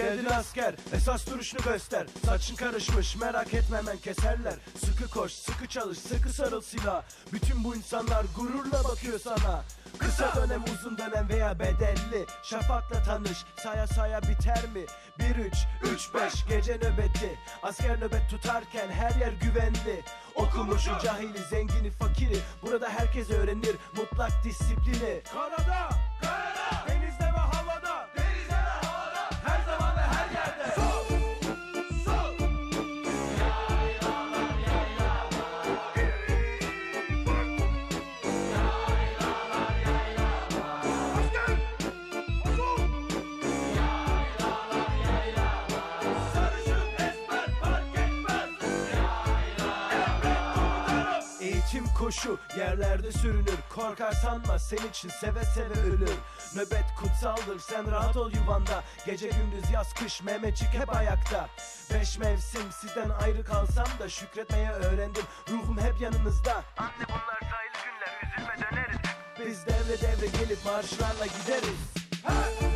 geldin asker. Esas duruşunu göster. Saçın karışmış merak etme hemen keserler. Sıkı koş sıkı çalış sıkı sarıl silah. Bütün bu insanlar gururla bakıyor sana. Kısa dönem uzun dönem veya bedelli. Şafakla tanış saya saya biter mi? 1-3-3-5 gece nöbeti. Asker nöbet tutarken her yer güvenli. Okumuşu cahili zengini fakiri. Burada herkes öğrenir mutlak disiplini. Karada, Koşu yerlerde sürünür. Korkar sanma senin için seve seve ölür. Nöbet kutsaldır sen rahat ol yuvanda. Gece gündüz yaz kış Mehmetçik hep ayakta. Beş mevsim sizden ayrı kalsam da Şükretmeye öğrendim. Ruhum hep yanınızda Anne bunlar sayılı günler üzülme döneriz. Biz devre devre gelip marşlarla gideriz. Hey,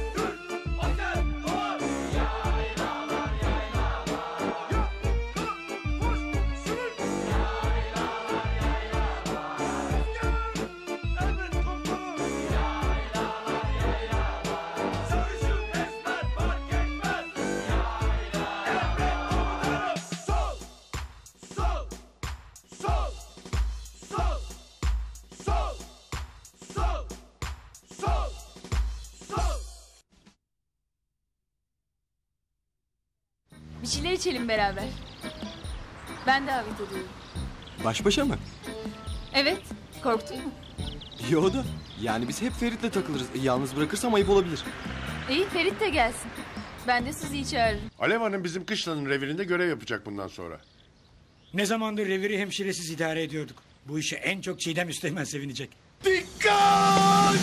içelim beraber. Ben davet ediyorum. Baş başa mı? Evet. Korktun mu? Yo da. Yani biz hep Ferit'le takılırız. E, yalnız bırakırsam ayıp olabilir. İyi Ferit de gelsin. Ben de Suzi'yi çağırırım. Alev Hanım bizim kışlanın revirinde görev yapacak bundan sonra. Ne zamandır reviri hemşiresiz idare ediyorduk. Bu işe en çok Çiğdem Üsteğmen sevinecek. Dikkat!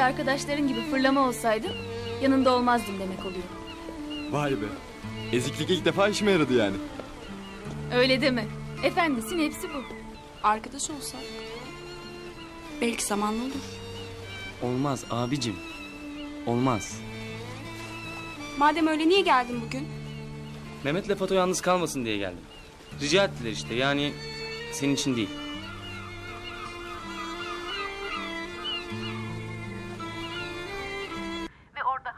De arkadaşların gibi fırlama olsaydın yanında olmazdım demek oluyor. Vay be. Eziklik ilk defa işime yaradı yani. Öyle deme. Efendisin hepsi bu. Arkadaş olsak. Belki zamanlı olur. Olmaz abicim. Olmaz. Madem öyle niye geldin bugün? Mehmet'le Fato yalnız kalmasın diye geldim. Rica ettiler işte yani senin için değil.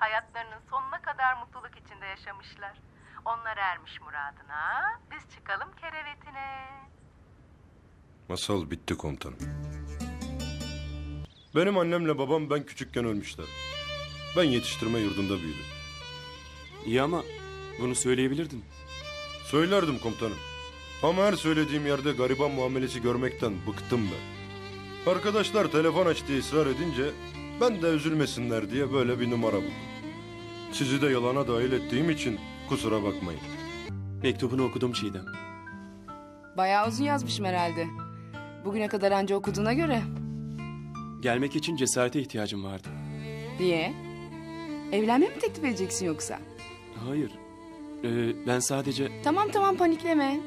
Hayatlarının sonuna kadar mutluluk içinde yaşamışlar. Onlar ermiş muradına, biz çıkalım kerevetine. Masal bitti komutanım. Benim annemle babam ben küçükken ölmüşler. Ben yetiştirme yurdunda büyüdüm. İyi ama bunu söyleyebilirdin. Söylerdim komutanım. Ama her söylediğim yerde gariban muamelesi görmekten bıktım ben. Arkadaşlar telefon aç diye ısrar edince ben de üzülmesinler diye böyle bir numara buldum. Sizi de yalana dahil ettiğim için kusura bakmayın. Mektubunu okudum Çiğdem. Bayağı uzun yazmışım herhalde. Bugüne kadar anca okuduğuna göre. Gelmek için cesarete ihtiyacım vardı. Niye? Evlenme mi teklif edeceksin yoksa? Hayır. Ee, ben sadece... Tamam tamam panikleme.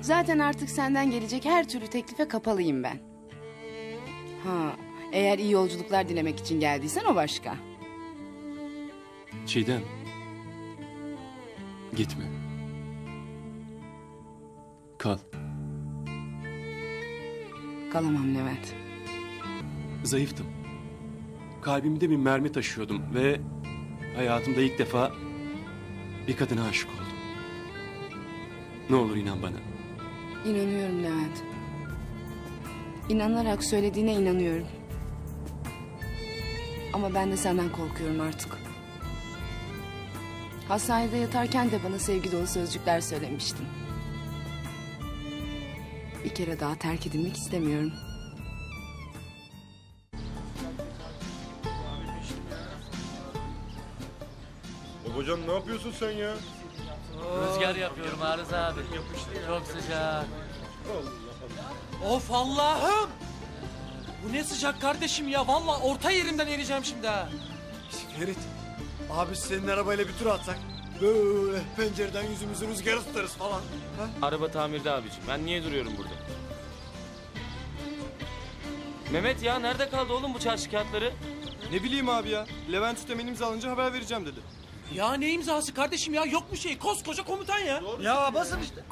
Zaten artık senden gelecek her türlü teklife kapalıyım ben. Ha, eğer iyi yolculuklar dilemek için geldiysen o başka. Çiğdem. Gitme. Kal. Kalamam Levent. Zayıftım. Kalbimde bir mermi taşıyordum ve hayatımda ilk defa bir kadına aşık oldum. Ne olur inan bana. İnanıyorum Levent. İnanarak söylediğine inanıyorum. Ama ben de senden korkuyorum artık. Hastanede yatarken de bana sevgi dolu sözcükler söylemiştin. Bir kere daha terk edilmek istemiyorum. Babacan ne yapıyorsun sen ya? Rüzgar yapıyorum Arız abi. Çok sıcak. Of Allah'ım! Bu ne sıcak kardeşim ya. Vallahi orta yerimden eriyeceğim şimdi ha. Ferit, abi senin arabayla bir tur atsak. Böyle pencereden yüzümüzü rüzgara tutarız falan. Araba tamirde abicim. Ben niye duruyorum burada? Mehmet ya nerede kaldı oğlum bu çarşı kağıtları? Ne bileyim abi ya. Levent Üstemen imzalanınca haber vereceğim dedi. Ya ne imzası kardeşim ya? Yok mu şey? Koskoca komutan ya. Ya basın işte.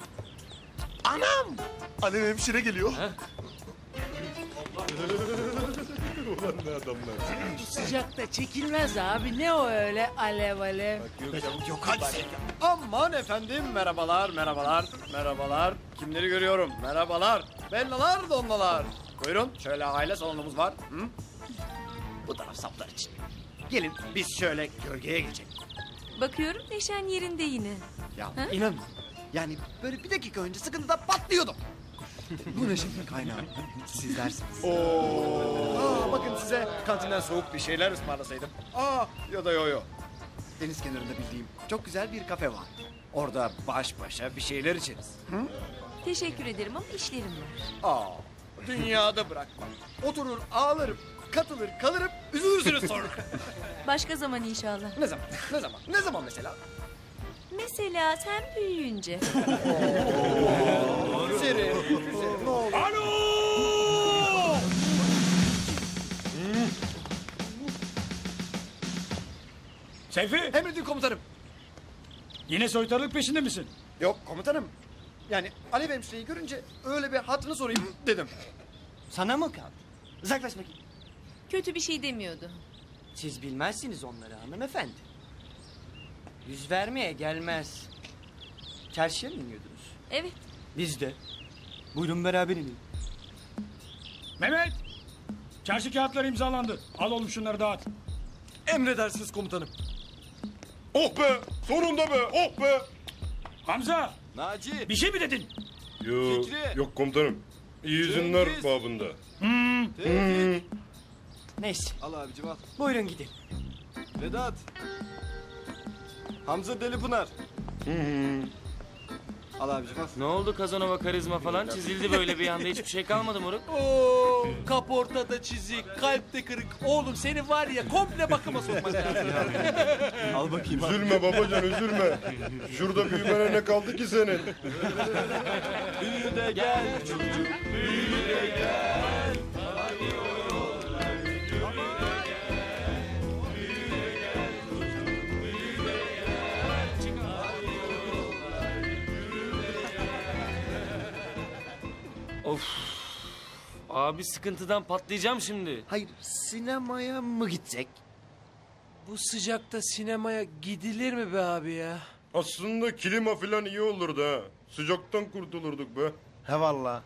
Anam! Annem hemşire geliyor. Sıcakta çekilmez abi. Ne o öyle alev alev? Yok hadi sen. Aman efendim merhabalar merhabalar merhabalar. Kimleri görüyorum merhabalar. Bellalar donlalar. Buyurun şöyle aile salonumuz var. Hı? Bu taraf saplar için. Gelin biz şöyle gölgeye geçelim. Bakıyorum neşen yerinde yine. Ya inanın. Yani böyle bir dakika önce sıkıntıdan patlıyordum. Bu neşenin kaynağı sizlersiniz. Aa, bakın size kantinden soğuk bir şeyler ısmarlasaydım. Aa ya da yo yo. Deniz kenarında bildiğim çok güzel bir kafe var. Orada baş başa bir şeyler içeriz. Hı? Teşekkür ederim ama işlerim var. Aa, dünyada bırakmam. Oturur ağlarım, katılır kalırım, üzülürsünüz sonra. Başka zaman inşallah. ne zaman? Ne zaman? Ne zaman mesela? Mesela sen büyüyünce. Seri, Seri, ne olur. Seyfi Emredin komutanım. yine soytarılık peşinde misin? Yok komutanım. Yani Alev hemşireyi görünce öyle bir hatırını sorayım dedim. Sana mı kaldı? Uzaklaş bakayım. Kötü bir şey demiyordu. Siz bilmezsiniz onları hanımefendi. Yüz vermeye gelmez. Çarşıya mı iniyordunuz? Evet. Biz de. Buyurun beraber inin. Mehmet! Çarşı kağıtları imzalandı. Al oğlum şunları dağıt. Emredersiniz komutanım. Oh be sonunda be oh be. Hamza! Naci. Bir şey mi dedin? Yok, Fikri. yok komutanım. İyi izinler Cengiz. babında. Neyse. Al abicim al. Buyurun gidin. Vedat. Hamza Delipınar. Al abicim al. Ne oldu Kazanova karizma falan? Çizildi böyle bir anda hiçbir şey kalmadı moruk. Oo, kaportada çizik, kalpte kırık. Oğlum seni var ya komple bakıma sokmak lazım. Al bakayım. al. Üzülme babacan üzülme. Şurada büyümene ne kaldı ki senin? Büyü de gel çocuk. Büyü de gel. Of. Abi sıkıntıdan patlayacağım şimdi. Hayır sinemaya mı gitsek? Bu sıcakta sinemaya gidilir mi be abi ya? Aslında klima falan iyi olurdu ha. Sıcaktan kurtulurduk be. He valla.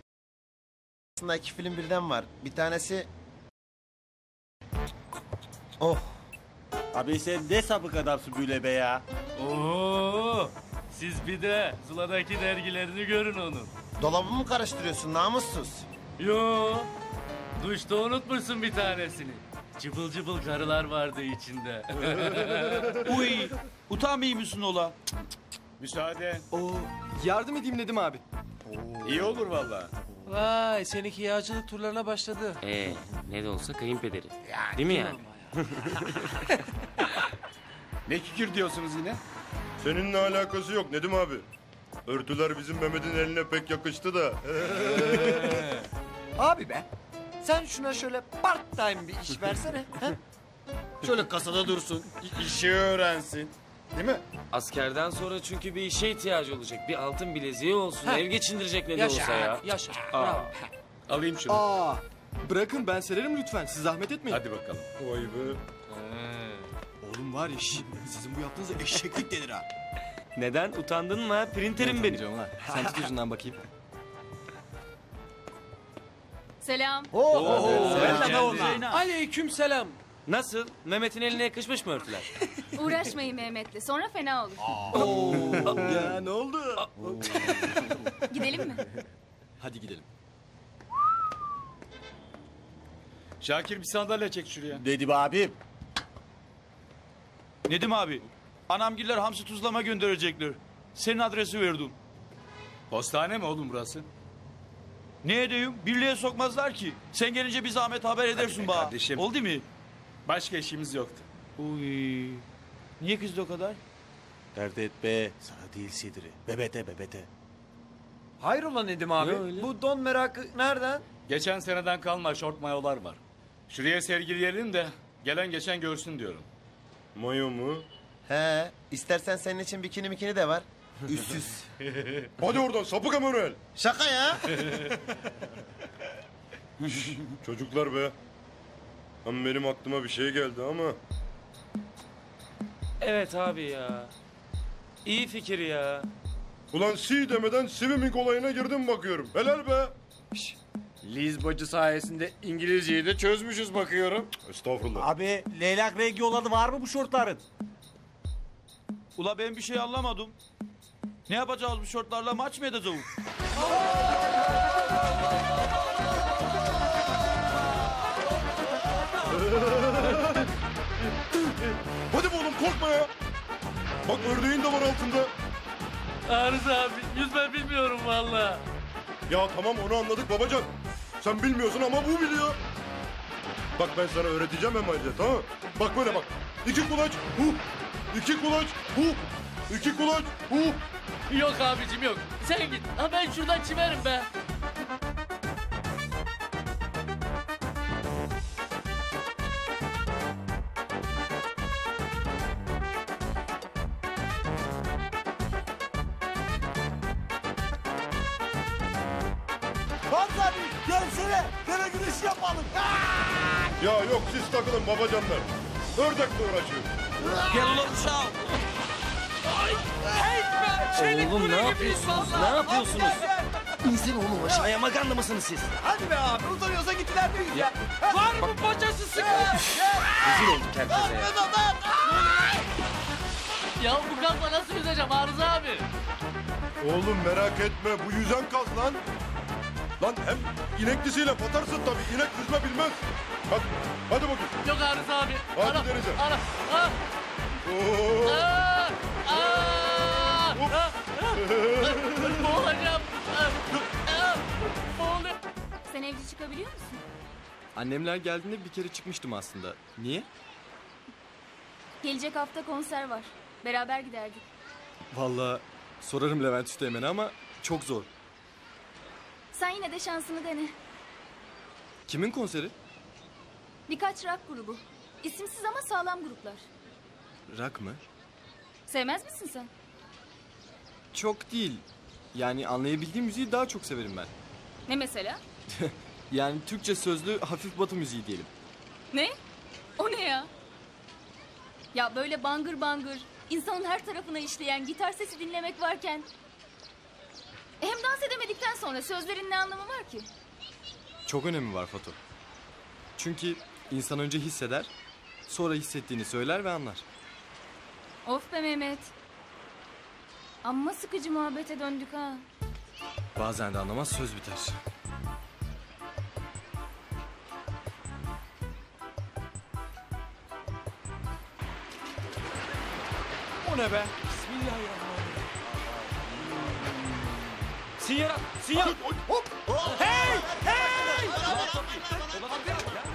Aslında iki film birden var. Bir tanesi... Oh. Abi sen ne sapık adamsın böyle be ya. Oo, siz bir de Zula'daki dergilerini görün onun. Dolabımı mı karıştırıyorsun namussuz? Yo, duşta unutmuşsun bir tanesini. Cıbıl cıbıl karılar vardı içinde. Uy, utanmayayım mısın ola? Müsaade. Oo, yardım edeyim dedim abi. İyi olur valla. Vay seninki yağcılık turlarına başladı. Ee, ne de olsa kayınpederi. Değil mi yani? Ne kükür diyorsunuz yine? Seninle alakası yok Nedim abi. Örtüler bizim Mehmet'in eline pek yakıştı da. Abi be. Sen şuna şöyle part time bir iş versene. he? Şöyle kasada dursun. i- işi öğrensin. Değil mi? Askerden sonra çünkü bir işe ihtiyacı olacak. Bir altın bileziği olsun. Ev geçindirecek ne de olsa ya. yaşa. Aa. Bravo. Alayım şunu. Aa, bırakın ben sererim lütfen. Siz zahmet etmeyin. Hadi bakalım. Vay be. Oğlum var ya şş, sizin bu yaptığınız eşeklik denir ha. Neden? Utandın mı ha? Printerim benim. Canım ha. Sen tut ucundan bakayım. Selam. Aleyküm selam. Nasıl? Mehmet'in eline yakışmış mı örtüler? Uğraşmayın Mehmet'le. Sonra fena olur. ya ne oldu? Gidelim mi? Hadi gidelim. Şakir bir sandalye çek şuraya. Dedim abim. Nedim abi, anamgiller hamsi tuzlama gönderecekler. Senin adresi verdim. Postane mi oğlum burası? Ne edeyim? Birliğe sokmazlar ki. Sen gelince bir zahmet haber edersin bana. kardeşim. Oldu mu? Başka işimiz yoktu. Uy. Niye kızdı o kadar? Dert et be. Sana değil Sidri. Bebete bebete. Hayrola Nedim abi? Öyle? Bu don merakı nereden? Geçen seneden kalma şort mayolar var. Şuraya sergileyelim de gelen geçen görsün diyorum. Mayo mu? He, istersen senin için bikini mikini de var. Üstsüz. Hadi oradan sapık Emanuel. Şaka ya. Çocuklar be. Ama benim aklıma bir şey geldi ama. Evet abi ya. İyi fikir ya. Ulan si demeden swimming olayına girdim bakıyorum. Helal be. Liz bacı sayesinde İngilizceyi de çözmüşüz bakıyorum. Estağfurullah. Abi leylak rengi olanı var mı bu şortların? Ula ben bir şey anlamadım. Ne yapacağız bu şortlarla maç mı edeceğiz? Hadi be oğlum korkma ya. Bak ördeğin de var altında. Arıza abi yüzme bilmiyorum valla. Ya tamam onu anladık babacan. Sen bilmiyorsun ama bu biliyor. Bak ben sana öğreteceğim hem ayrıca tamam mı? Bak böyle bak. İki kulaç hu. İki kulaç hu. İki kulaç hu. Yok abicim yok. Sen git. Ha ben şuradan çimerim be. Takılın babacanlar. Ördekle uğraşıyor. Gel ulan uşağım. Oğlum ne yapıyorsunuz? Ne yapıyorsunuz? İnsin oğlum aşağıya maganda mısınız siz? Hadi be abi utanıyorsa git ileride yüz ya. Var mı bacası sıkı? Rezil olduk herkese ya. Ya bu kalkma nasıl yüzeceğim Arıza abi? Oğlum merak etme bu yüzen kaz lan. Lan hem ineklisiyle batarsın tabii. İnek yüzme bilmez. Hadi, hadi bakayım. Yok Arıza abi. Hadi Ana, denize. Ana. Ah. Oo. Ah. Ah. Ah. Boğulacağım. Ah. Ah. Boğuluyorum. Sen evde çıkabiliyor musun? Annemler geldiğinde bir kere çıkmıştım aslında. Niye? Gelecek hafta konser var. Beraber giderdik. Vallahi sorarım Levent Üsteğmen'e ama çok zor. Sen yine de şansını dene. Kimin konseri? Birkaç rock grubu. İsimsiz ama sağlam gruplar. Rock mı? Sevmez misin sen? Çok değil. Yani anlayabildiğim müziği daha çok severim ben. Ne mesela? Yani Türkçe sözlü hafif batı müziği diyelim. Ne? O ne ya? Ya böyle bangır bangır, insanın her tarafına işleyen gitar sesi dinlemek varken... Hem dans edemedikten sonra sözlerin ne anlamı var ki? Çok önemi var Fatu. Çünkü insan önce hisseder, sonra hissettiğini söyler ve anlar. Of be Mehmet. Amma sıkıcı muhabbete döndük ha. Bazen de anlamaz söz biter. O ne be? Bismillahirrahmanirrahim. Sinyal, sinyal. Hop. Hey! Hey! Ya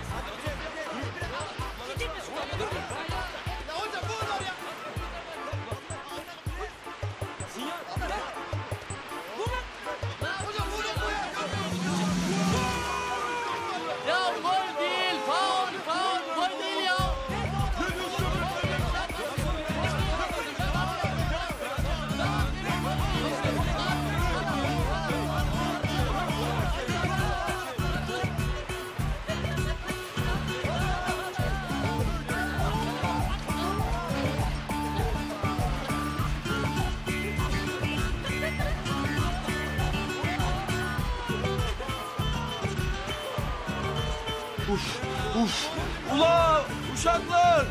Uf. Ula uşaklar.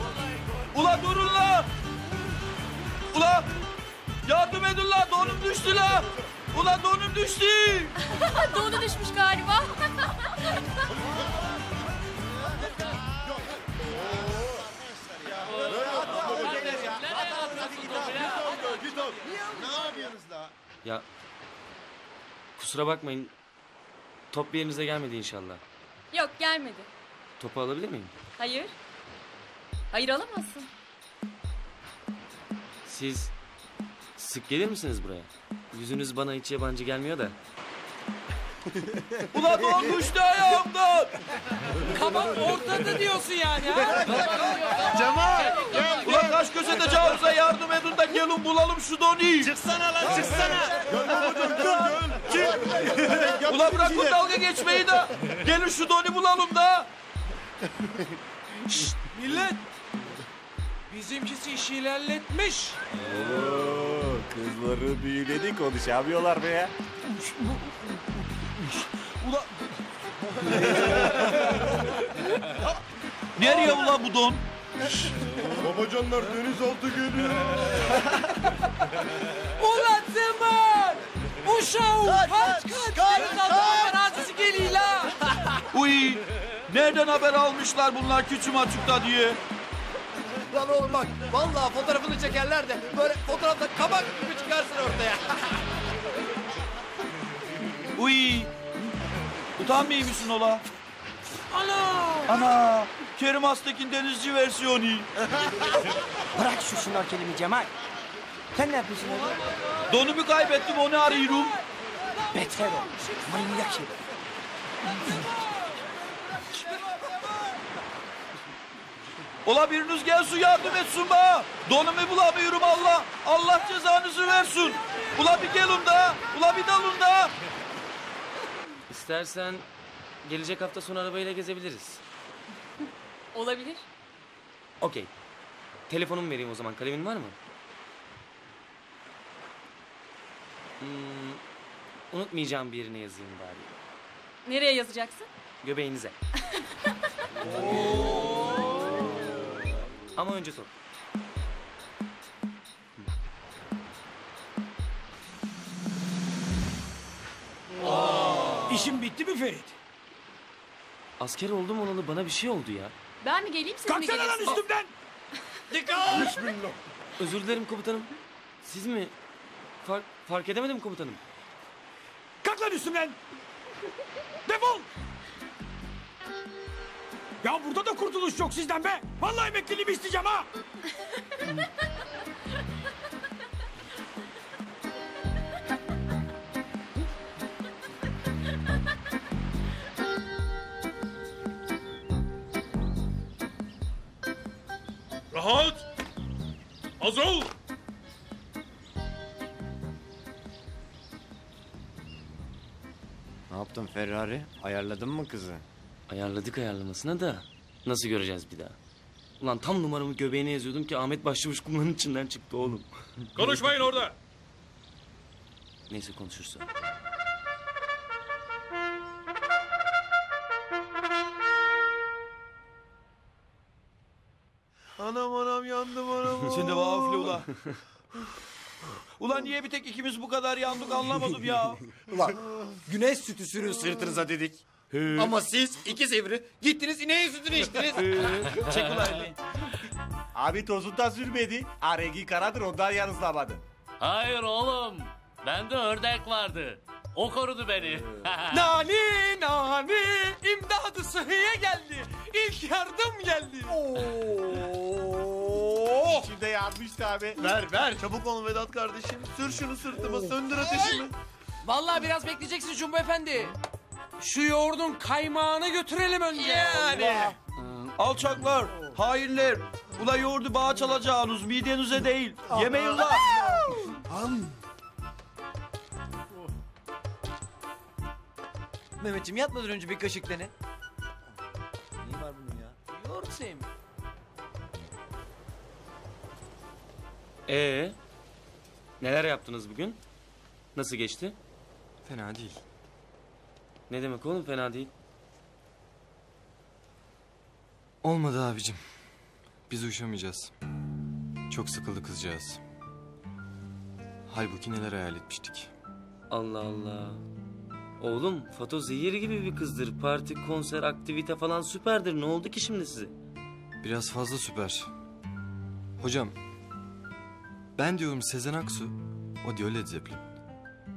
Ula durun la. Ula yardım edin la donum düştü la. Ula donum düştü. Doğdu düşmüş galiba. Ya kusura bakmayın. Top bir yerinize gelmedi inşallah. Yok gelmedi. Topu alabilir miyim? Hayır. Hayır alamazsın. Siz sık gelir misiniz buraya? Yüzünüz bana hiç yabancı gelmiyor da. Ulan don düştü ayağımdan. Kabak ortada diyorsun yani ha? Cemal. Ulan kaç köşede Cavuz'a yardım edin de gelin bulalım şu donu. Çıksana lan çıksana. Ulan bırakın dalga geçmeyi de. Gelin şu donu bulalım da. Şşt, millet. Bizimkisi işi ilerletmiş. Oo, kızları büyüledi konuşamıyorlar be ya. Ulan... Nereye ulan bu don? Babacanlar denizaltı geliyor. Ulan Zeman! Uşağım kaç kaç! Kaç kaç! Geliyor la! Uy, nereden haber almışlar bunlar küçüm açıkta diye? Lan oğlum bak vallahi fotoğrafını çekerler de böyle fotoğrafta kabak gibi çıkarsın ortaya. Uy, utanmıyor musun ola? Ana! Ana, Kerim Astekin denizci versiyonu. Bırak şu şnorkelimi Cemal. Sen ne yapıyorsun orada? Donumu kaybettim onu arıyorum. Beter ol. Manyak şey. Ola biriniz gelsin yardım etsin bana. Donumu bulamıyorum Allah. Allah cezanızı versin. Ula bir gelin da. Ula bir dalın da. İstersen gelecek hafta sonu arabayla gezebiliriz. Olabilir. Okey. Telefonumu vereyim o zaman. Kalemin var mı? Hmm, unutmayacağım bir yerine yazayım bari. Nereye yazacaksın? Göbeğinize. Ama önce top. İşin bitti mi Ferit? Asker oldum olalı bana bir şey oldu ya. Ben mi geleyim siz mi Kalksana lan gelirsiniz? üstümden! Dikkat! Bismillah. Özür dilerim komutanım. Siz mi? Fark, fark edemedim komutanım. Kalk lan üstümden! Defol! Ya burada da kurtuluş yok sizden be! Vallahi emekliliğimi isteyeceğim ha! Rahat! Az ol! Ne yaptın Ferrari? Ayarladın mı kızı? Ayarladık ayarlamasına da nasıl göreceğiz bir daha? Ulan tam numaramı göbeğine yazıyordum ki Ahmet Başçavuş kumların içinden çıktı oğlum. Konuşmayın orada! Neyse konuşuruz sonra. Anam anam yandım anam. De vafle ula. Ulan niye bir tek ikimiz bu kadar yandık anlamadım ya. Ulan güneş sütü sürün sırtınıza dedik. Ama siz iki sivri gittiniz ineğin sütünü içtiniz. Çek ulan elini. Abi tozundan sürmedi. Ha rengi karadır ondan yanızlamadı. Hayır oğlum. Bende ördek vardı. O korudu beni. Nani nani imdadı sıhhiye geldi. İlk yardım geldi. Oo! İçimde yanmıştı abi. Ver ver çabuk olun Vedat kardeşim. Sür şunu sırtıma söndür ateşimi. Vallahi biraz bekleyeceksin Cumbo Efendi. Şu yoğurdun kaymağını götürelim önce. Yani. Alçaklar, hainler. Ula yoğurdu bağa çalacağınız midenize değil. Yemeyin ulan. Mehmetciğim yatmadan önce bir kaşık dene. Neyi var bunun ya? Yoğurt sevmiyor. Ee, neler yaptınız bugün? Nasıl geçti? Fena değil. Ne demek oğlum fena değil. Olmadı abicim. Biz uyuşamayacağız. Çok sıkıldı kızcağız. Halbuki neler hayal etmiştik. Allah Allah. Oğlum Fato zehir gibi bir kızdır. Parti, konser, aktivite falan süperdir. Ne oldu ki şimdi size? Biraz fazla süper. Hocam, ben diyorum Sezen Aksu, o diyor Led Zeppelin.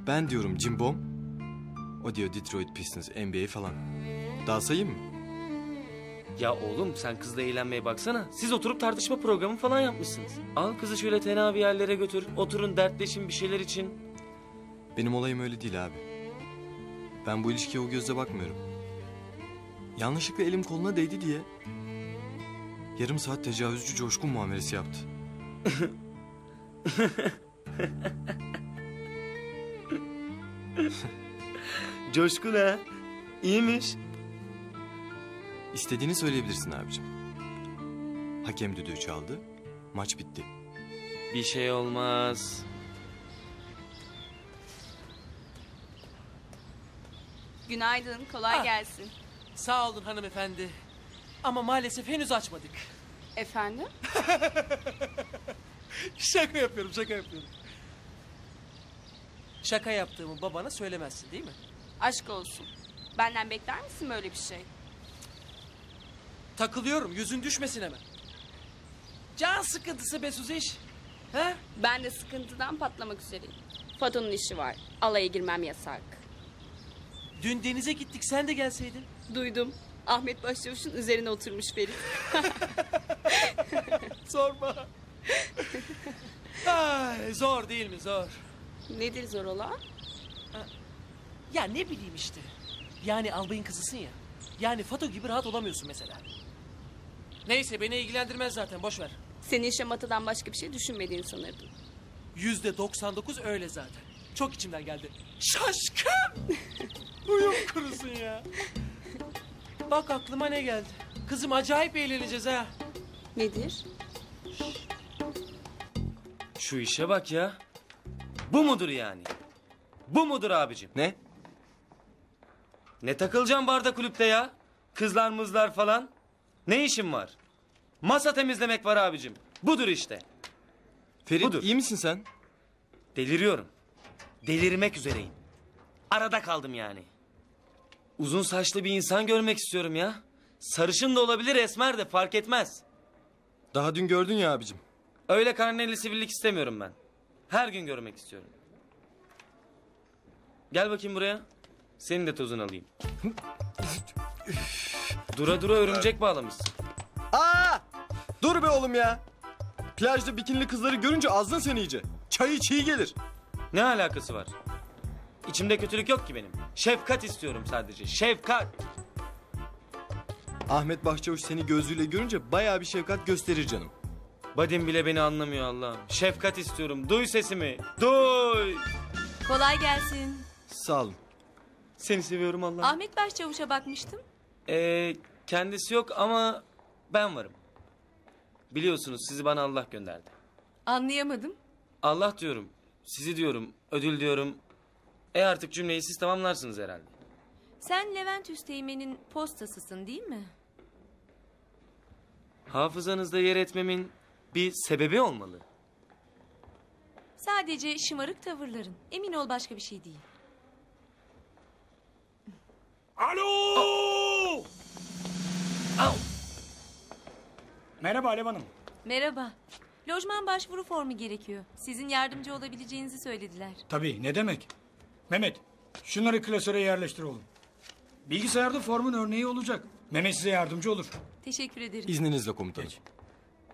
Ben diyorum Cimbom, O diyor Detroit Pistons, NBA falan. Daha sayayım mı? Ya oğlum sen kızla eğlenmeye baksana. Siz oturup tartışma programı falan yapmışsınız. Al kızı şöyle tenha bir yerlere götür. Oturun dertleşin bir şeyler için. Benim olayım öyle değil abi. Ben bu ilişkiye o gözle bakmıyorum. Yanlışlıkla elim koluna değdi diye... ...yarım saat tecavüzcü coşkun muamelesi yaptı. Coşkun ha. İyiymiş. İstediğini söyleyebilirsin abicim. Hakem düdüğü çaldı. Maç bitti. Bir şey olmaz. Günaydın, kolay Ha. gelsin. Sağ olun hanımefendi. Ama maalesef henüz açmadık. Efendim? şaka yapıyorum, şaka yapıyorum. Şaka yaptığımı babana söylemezsin değil mi? Aşk olsun. Benden bekler misin böyle bir şey? Takılıyorum, yüzün düşmesin hemen. Can sıkıntısı be Suziş. He? Ben de sıkıntıdan patlamak üzereyim. Fato'nun işi var. Alaya girmem yasak. Dün denize gittik, sen de gelseydin. Duydum. Ahmet Başçavuş'un üzerine oturmuş Ferit. Sorma. Ay, zor değil mi, zor. Nedir zor olan? Ya ne bileyim işte. Yani albayın kızısın ya. Yani Fato gibi rahat olamıyorsun mesela. Neyse beni ilgilendirmez zaten boş ver. Senin şamatadan başka bir şey düşünmediğini sanırdım. Yüzde 99 öyle zaten. Çok içimden geldi. Şaşkın! Uyum kurusun ya. Bak aklıma ne geldi. Kızım acayip eğleneceğiz ha. Nedir? Şu işe bak ya. Bu mudur yani? Bu mudur abicim? Ne? Ne takılacağım barda kulüpte ya? Kızlar mızlar falan. Ne işim var? Masa temizlemek var abicim. Budur işte. Ferit Budur. iyi misin sen? Deliriyorum. Delirmek üzereyim. Arada kaldım yani. Uzun saçlı bir insan görmek istiyorum ya. Sarışın da olabilir esmer de fark etmez. Daha dün gördün ya abicim. Öyle karneli sivillik istemiyorum ben. Her gün görmek istiyorum. Gel bakayım buraya. Senin de tozunu alayım. dura dura örümcek bağlamışsın. Aa! Dur be oğlum ya. Plajda bikinili kızları görünce azdın sen iyice. Çayı çiğ gelir. Ne alakası var? İçimde kötülük yok ki benim. Şefkat istiyorum sadece. Şefkat. Ahmet Bahçavuş seni gözlüğüyle görünce bayağı bir şefkat gösterir canım. Badim bile beni anlamıyor Allah'ım. Şefkat istiyorum. Duy sesimi. Duy. Kolay gelsin. Sağ olun. Seni seviyorum Allah'ım. Ahmet Başçavuş'a bakmıştım. Ee, kendisi yok ama ben varım. Biliyorsunuz sizi bana Allah gönderdi. Anlayamadım. Allah diyorum. Sizi diyorum. Ödül diyorum. E artık cümleyi siz tamamlarsınız herhalde. Sen Levent Üsteğmen'in postasısın değil mi? Hafızanızda yer etmemin bir sebebi olmalı. Sadece şımarık tavırların. Emin ol başka bir şey değil. Alo! Merhaba Alev Hanım. Merhaba. Lojman başvuru formu gerekiyor. Sizin yardımcı olabileceğinizi söylediler. Tabii ne demek? Mehmet şunları klasöre yerleştir oğlum. Bilgisayarda formun örneği olacak. Mehmet size yardımcı olur. Teşekkür ederim. İzninizle komutanım.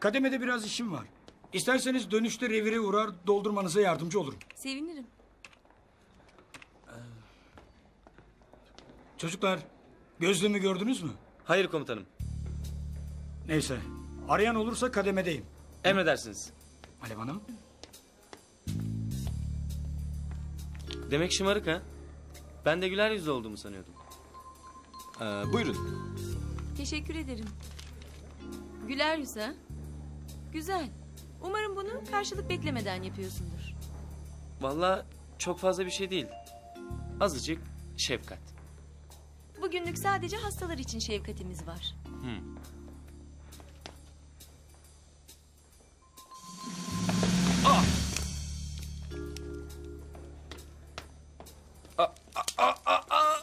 Kademede biraz işim var. İsterseniz dönüşte revire uğrar doldurmanıza yardımcı olurum. Sevinirim. Çocuklar gözlüğümü gördünüz mü? Hayır komutanım. Neyse arayan olursa kademedeyim. Emredersiniz. Alev Hanım. Demek şımarık ha? Ben de güler yüzlü olduğumu sanıyordum. Ee, buyurun. Teşekkür ederim. Güler yüz ha? Güzel. Umarım bunu karşılık beklemeden yapıyorsundur. Vallahi çok fazla bir şey değil. Azıcık şefkat. Bugünlük sadece hastalar için şefkatimiz var. Hmm.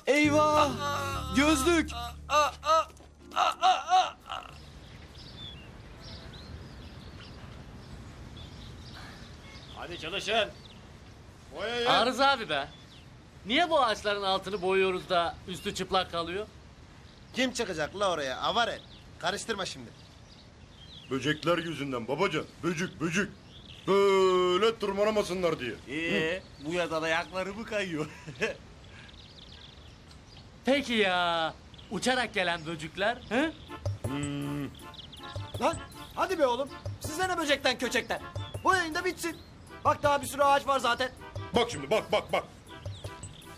Eyvah! Gözlük! Hadi çalışın. Arıza abi be. Niye bu ağaçların altını boyuyoruz da üstü çıplak kalıyor? Kim çıkacak la oraya? Avaret. Karıştırma şimdi. Böcekler yüzünden babacan. Böcük böcük. Böyle tırmanamasınlar diye. Ee, bu yada ayakları mı kayıyor? Peki ya uçarak gelen böcükler? He? Lan hadi be oğlum. Size ne böcekten köçekten? Bu yayında bitsin. Bak daha bir sürü ağaç var zaten. Bak şimdi bak bak bak.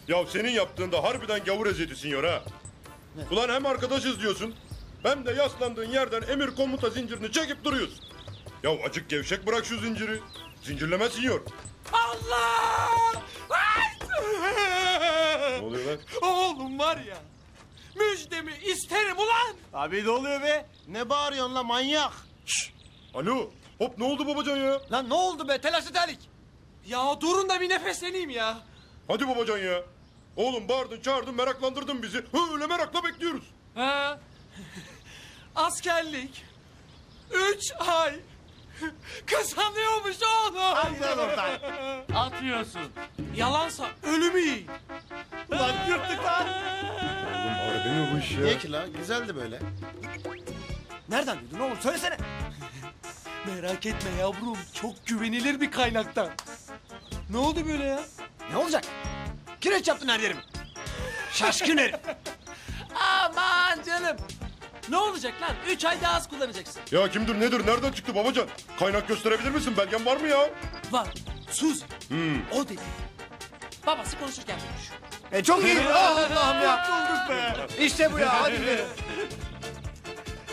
Ya senin yaptığında harbiden gavur eziyetisin yor ha. Ulan hem arkadaşız diyorsun. Hem de yaslandığın yerden emir komuta zincirini çekip duruyorsun. Ya acık gevşek bırak şu zinciri. Zincirleme sinyor. Allah! Ne oluyor lan? Oğlum var ya. Müjdemi isterim ulan. Abi ne oluyor be? Ne bağırıyorsun la manyak? Alo. Hop ne oldu babacan ya? Lan ne oldu be telaşı telik? Ya durun da bir nefesleneyim ya. Hadi babacan ya. Oğlum bağırdın çağırdın meraklandırdın bizi. Öyle merakla bekliyoruz. Ha? Askerlik. Üç ay. Kazanıyormuş oğlum. Atıyorsun. Yalansa ölümü yiyin. Ulan yırttık lan. Oğlum harbi mi bu iş ya? Niye ki la? Güzeldi böyle. Nereden duydun oğlum söylesene. Merak etme yavrum çok güvenilir bir kaynaktan. Ne oldu böyle ya? Ne olacak? Kireç yaptın her yerimi. Şaşkın herif. Aman canım. Ne olacak lan? Üç ay daha az kullanacaksın. Ya kimdir nedir nereden çıktı babacan? Kaynak gösterebilir misin? Belgen var mı ya? Var. Suzi. Hmm. O dedi. Babası konuşurken duymuş. E çok iyi. Ah Allah'ım ya. Bulduk be. İşte bu ya. Hadi gidelim.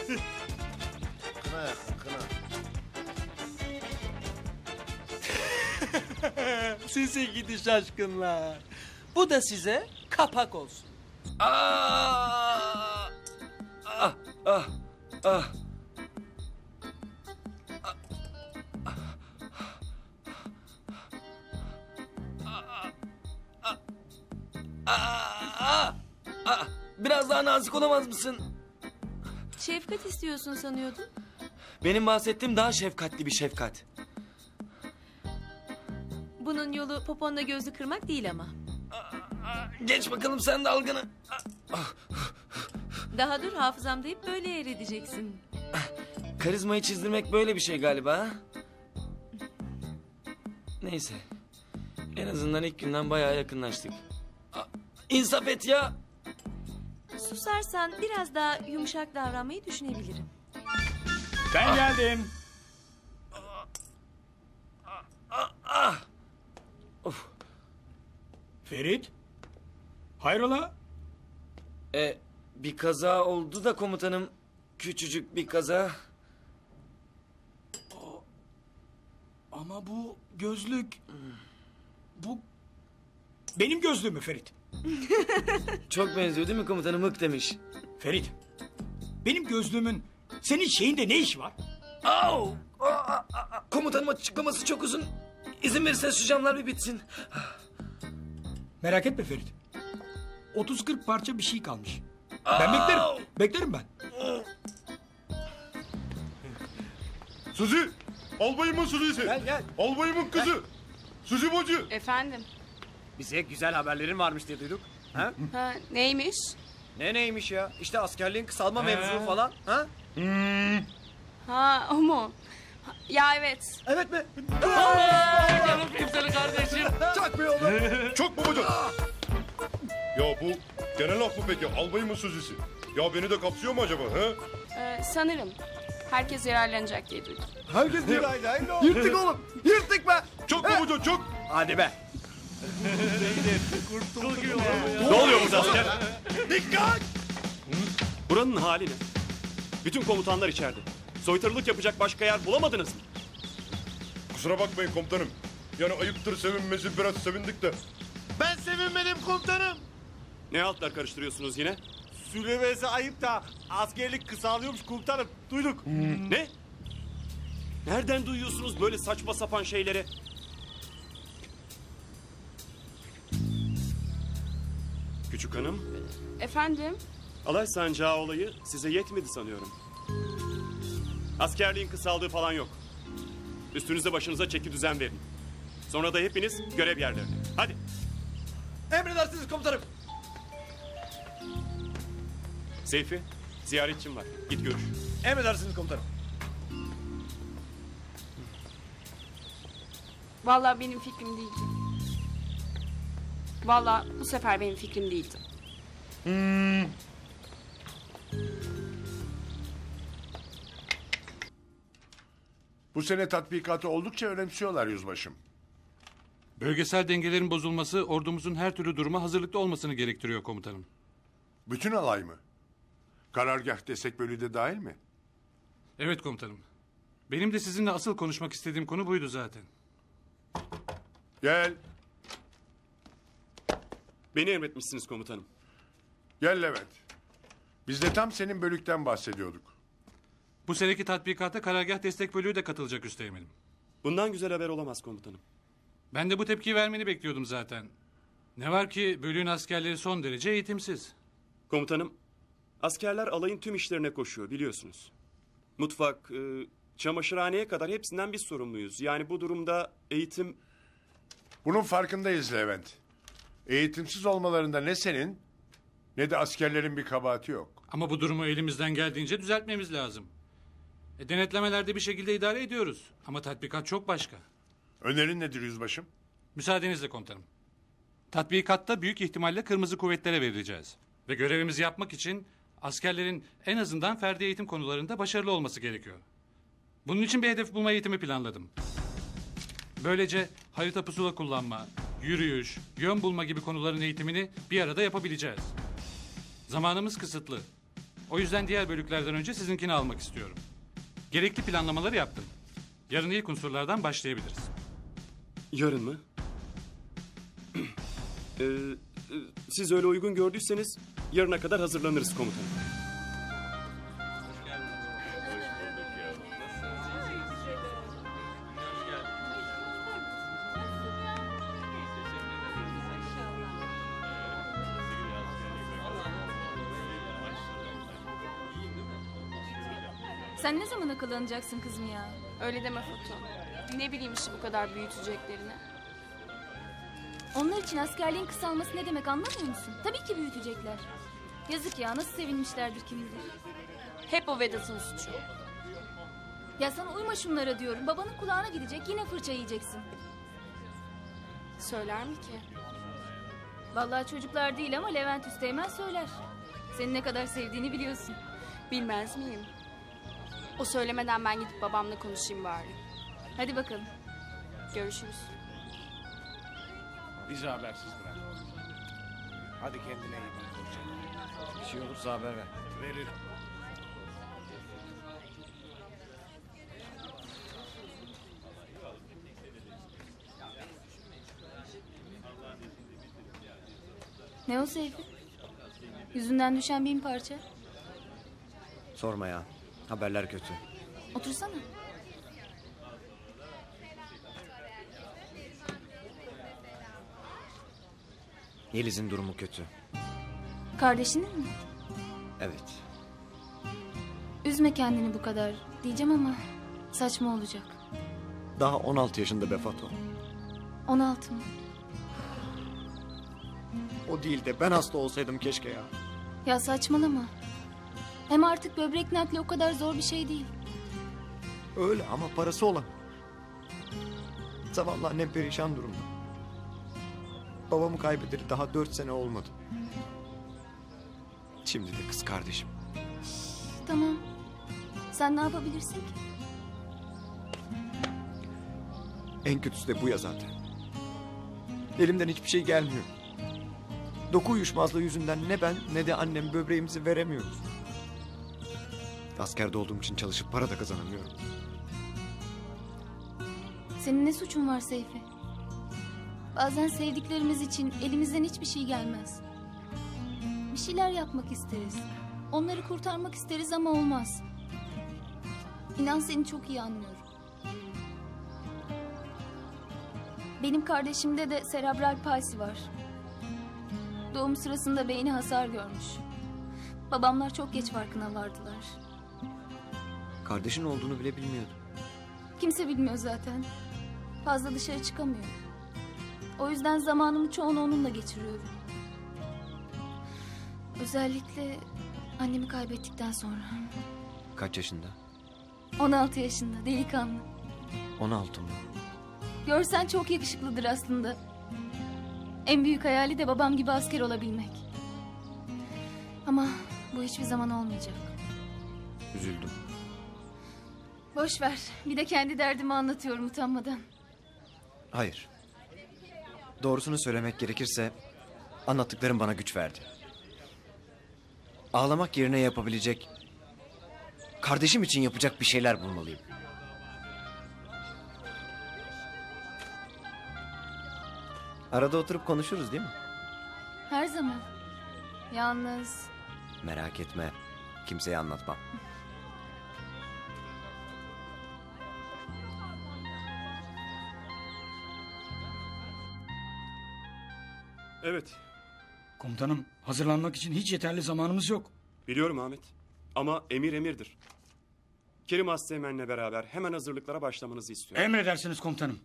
Kına size gidi şaşkınlar. Bu da size kapak olsun. Ah! Ah! Ah! Ah! Ah! Ah! Biraz daha nazik olamaz mısın? Şefkat istiyorsun sanıyordum. Benim bahsettiğim daha şefkatli bir şefkat. Bunun yolu poponla gözü kırmak değil ama. Geç bakalım sen dalgını. Daha dur hafızamda hep böyle yer edeceksin. Karizmayı çizdirmek böyle bir şey galiba. ha? Neyse. En azından ilk günden bayağı yakınlaştık. Ah, İnsaf et ya. Susarsan biraz daha yumuşak davranmayı düşünebilirim. Ben geldim. Ah! Of. Ferit. Hayrola? E, bir kaza oldu da komutanım. Küçücük bir kaza. Ama bu gözlük... Bu... Benim gözlüğüm mü Ferit? Çok benziyor değil mi komutanım? Mık demiş. Ferit. Benim gözlüğümün senin şeyinde ne iş var? Au! Aa, aa, aa, Komutanım açıklaması çok uzun. İzin verirseniz şu camlar bir bitsin. Merak etme Ferit. 30-40 parça bir şey kalmış. Ben beklerim. Beklerim ben. Suzi! Albayımın Suzi'si. Gel gel. Albayımın kızı. Suzi bacı. Efendim. Bize güzel haberlerin varmış diye duyduk. Ha? Ha, neymiş? Ne neymiş ya? İşte askerliğin kısalma mevzu falan. Ha? Ha o mu? Ha, Ya evet. Evet mi? Canım kimseli kardeşim. Çak be oğlum. Çok babacan. Ya bu genel af mı peki? Albayımın Suzi'si. Ya beni de kapsıyor mu acaba? He? Ee, sanırım. Herkes yararlanacak diye duydum. Herkes bir haydi haydi. Yırttık oğlum. Yırttık be. Çok babacan çok. Hadi be. Ne oluyor burada asker? Dikkat! Buranın hali ne? Bütün komutanlar içeride. Soytarılık yapacak başka yer bulamadınız mı? Kusura bakmayın komutanım. Yani ayıptır sevinmesi biraz sevindik de. Ben sevinmedim komutanım. Ne altlar karıştırıyorsunuz yine? Sülevesi ayıp da askerlik kısalıyormuş komutanım. Duyduk. Ne? Nereden duyuyorsunuz böyle saçma sapan şeyleri? Küçük hanım, Efendim? alay sancağı olayı size yetmedi sanıyorum. Askerliğin kısaldığı falan yok. Üstünüze başınıza çeki düzen verin. Sonra da hepiniz görev yerlerine. Hadi. Emredersiniz komutanım. Seyfi, ziyaretçim var. Git görüş. Emredersiniz komutanım. Vallahi benim fikrim değildi. Vallahi bu sefer benim fikrim değildi. Bu sene tatbikatı oldukça önemsiyorlar yüzbaşım. Bölgesel dengelerin bozulması ordumuzun her türlü duruma hazırlıklı olmasını gerektiriyor komutanım. Bütün alay mı? Karargah destek bölüğü de dahil mi? Evet komutanım. Benim de sizinle asıl konuşmak istediğim konu buydu zaten. Gel. Beni emretmişsiniz komutanım. Gel Levent. Biz de tam senin bölükten bahsediyorduk. Bu seneki tatbikata karargah destek bölüğü de katılacak üsteğmenim. Bundan güzel haber olamaz komutanım. Ben de bu tepkiyi vermeni bekliyordum zaten. Ne var ki bölüğün askerleri son derece eğitimsiz. Komutanım, askerler alayın tüm işlerine koşuyor biliyorsunuz. Mutfak, e, çamaşırhaneye kadar hepsinden biz sorumluyuz. Yani bu durumda eğitim... Bunun farkındayız Levent. Eğitimsiz olmalarında ne senin ne de askerlerin bir kabahati yok. Ama bu durumu elimizden geldiğince düzeltmemiz lazım. E, denetlemelerde bir şekilde idare ediyoruz. Ama tatbikat çok başka. Önerin nedir yüzbaşım? Müsaadenizle komutanım. Tatbikatta büyük ihtimalle kırmızı kuvvetlere verileceğiz. Ve görevimizi yapmak için askerlerin en azından ferdi eğitim konularında başarılı olması gerekiyor. Bunun için bir hedef bulma eğitimi planladım. Böylece harita pusula kullanma, yürüyüş, yön bulma gibi konuların eğitimini bir arada yapabileceğiz. Zamanımız kısıtlı. O yüzden diğer bölüklerden önce sizinkini almak istiyorum. Gerekli planlamaları yaptım. Yarın ilk unsurlardan başlayabiliriz. Yarın mı? Ee, e, siz öyle uygun gördüyseniz yarına kadar hazırlanırız komutanım. Akıllanacaksın kızım ya? Öyle deme Foto. Ne bileyim işi bu kadar büyüteceklerini. Onlar için askerliğin kısalması ne demek anlamıyor musun? Tabii ki büyütecekler. Yazık ya nasıl sevinmişlerdir kim bilir. Hep o Vedat'ın suçu. Ya sana uyma şunlara diyorum. Babanın kulağına gidecek yine fırça yiyeceksin. Söyler mi ki? Vallahi çocuklar değil ama Levent Üsteğmen söyler. Seni ne kadar sevdiğini biliyorsun. Bilmez miyim? O söylemeden ben gidip babamla konuşayım bari. Hadi bakalım. Görüşürüz. Bizi habersiz bırak. Hadi kendine iyi bak. hoşça kal. Bir şey olursa haber ver. Veririm. Ne o Seyfi? Yüzünden düşen bin parça. Sorma ya. Haberler kötü. Otursana. Yeliz'in durumu kötü. Kardeşinin mi? Evet. Üzme kendini bu kadar diyeceğim ama saçma olacak. Daha 16 yaşında be Fato. 16 mı? O değil de ben hasta olsaydım keşke ya. Ya saçmalama. Hem artık böbrek nakli o kadar zor bir şey değil. Öyle ama parası olan. Zavallı annem perişan durumda. Babamı kaybedeli daha dört sene olmadı. Şimdi de kız kardeşim. Tamam. Sen ne yapabilirsin ki? En kötüsü de bu ya zaten. Elimden hiçbir şey gelmiyor. Doku uyuşmazlığı yüzünden ne ben ne de annem böbreğimizi veremiyoruz. Askerde olduğum için çalışıp para da kazanamıyorum. Senin ne suçun var Seyfi? Bazen sevdiklerimiz için elimizden hiçbir şey gelmez. Bir şeyler yapmak isteriz. Onları kurtarmak isteriz ama olmaz. İnan seni çok iyi anlıyorum. Benim kardeşimde de serebral palsi var. Doğum sırasında beyni hasar görmüş. Babamlar çok geç farkına vardılar. Kardeşin olduğunu bile bilmiyordum. Kimse bilmiyor zaten. Fazla dışarı çıkamıyor. O yüzden zamanımı çoğunu onunla geçiriyorum. Özellikle annemi kaybettikten sonra. Kaç yaşında? 16 yaşında delikanlı. 16 mı? Görsen çok yakışıklıdır aslında. En büyük hayali de babam gibi asker olabilmek. Ama bu hiçbir zaman olmayacak. Üzüldüm. Boş ver. Bir de kendi derdimi anlatıyorum utanmadan. Hayır. Doğrusunu söylemek gerekirse anlattıklarım bana güç verdi. Ağlamak yerine yapabilecek, kardeşim için yapacak bir şeyler bulmalıyım. Arada oturup konuşuruz değil mi? Her zaman. Yalnız Merak etme. Kimseye anlatmam. Evet. Komutanım hazırlanmak için hiç yeterli zamanımız yok. Biliyorum Ahmet. Ama emir emirdir. Kerim Asteğmen'le beraber hemen hazırlıklara başlamanızı istiyorum. Emredersiniz komutanım.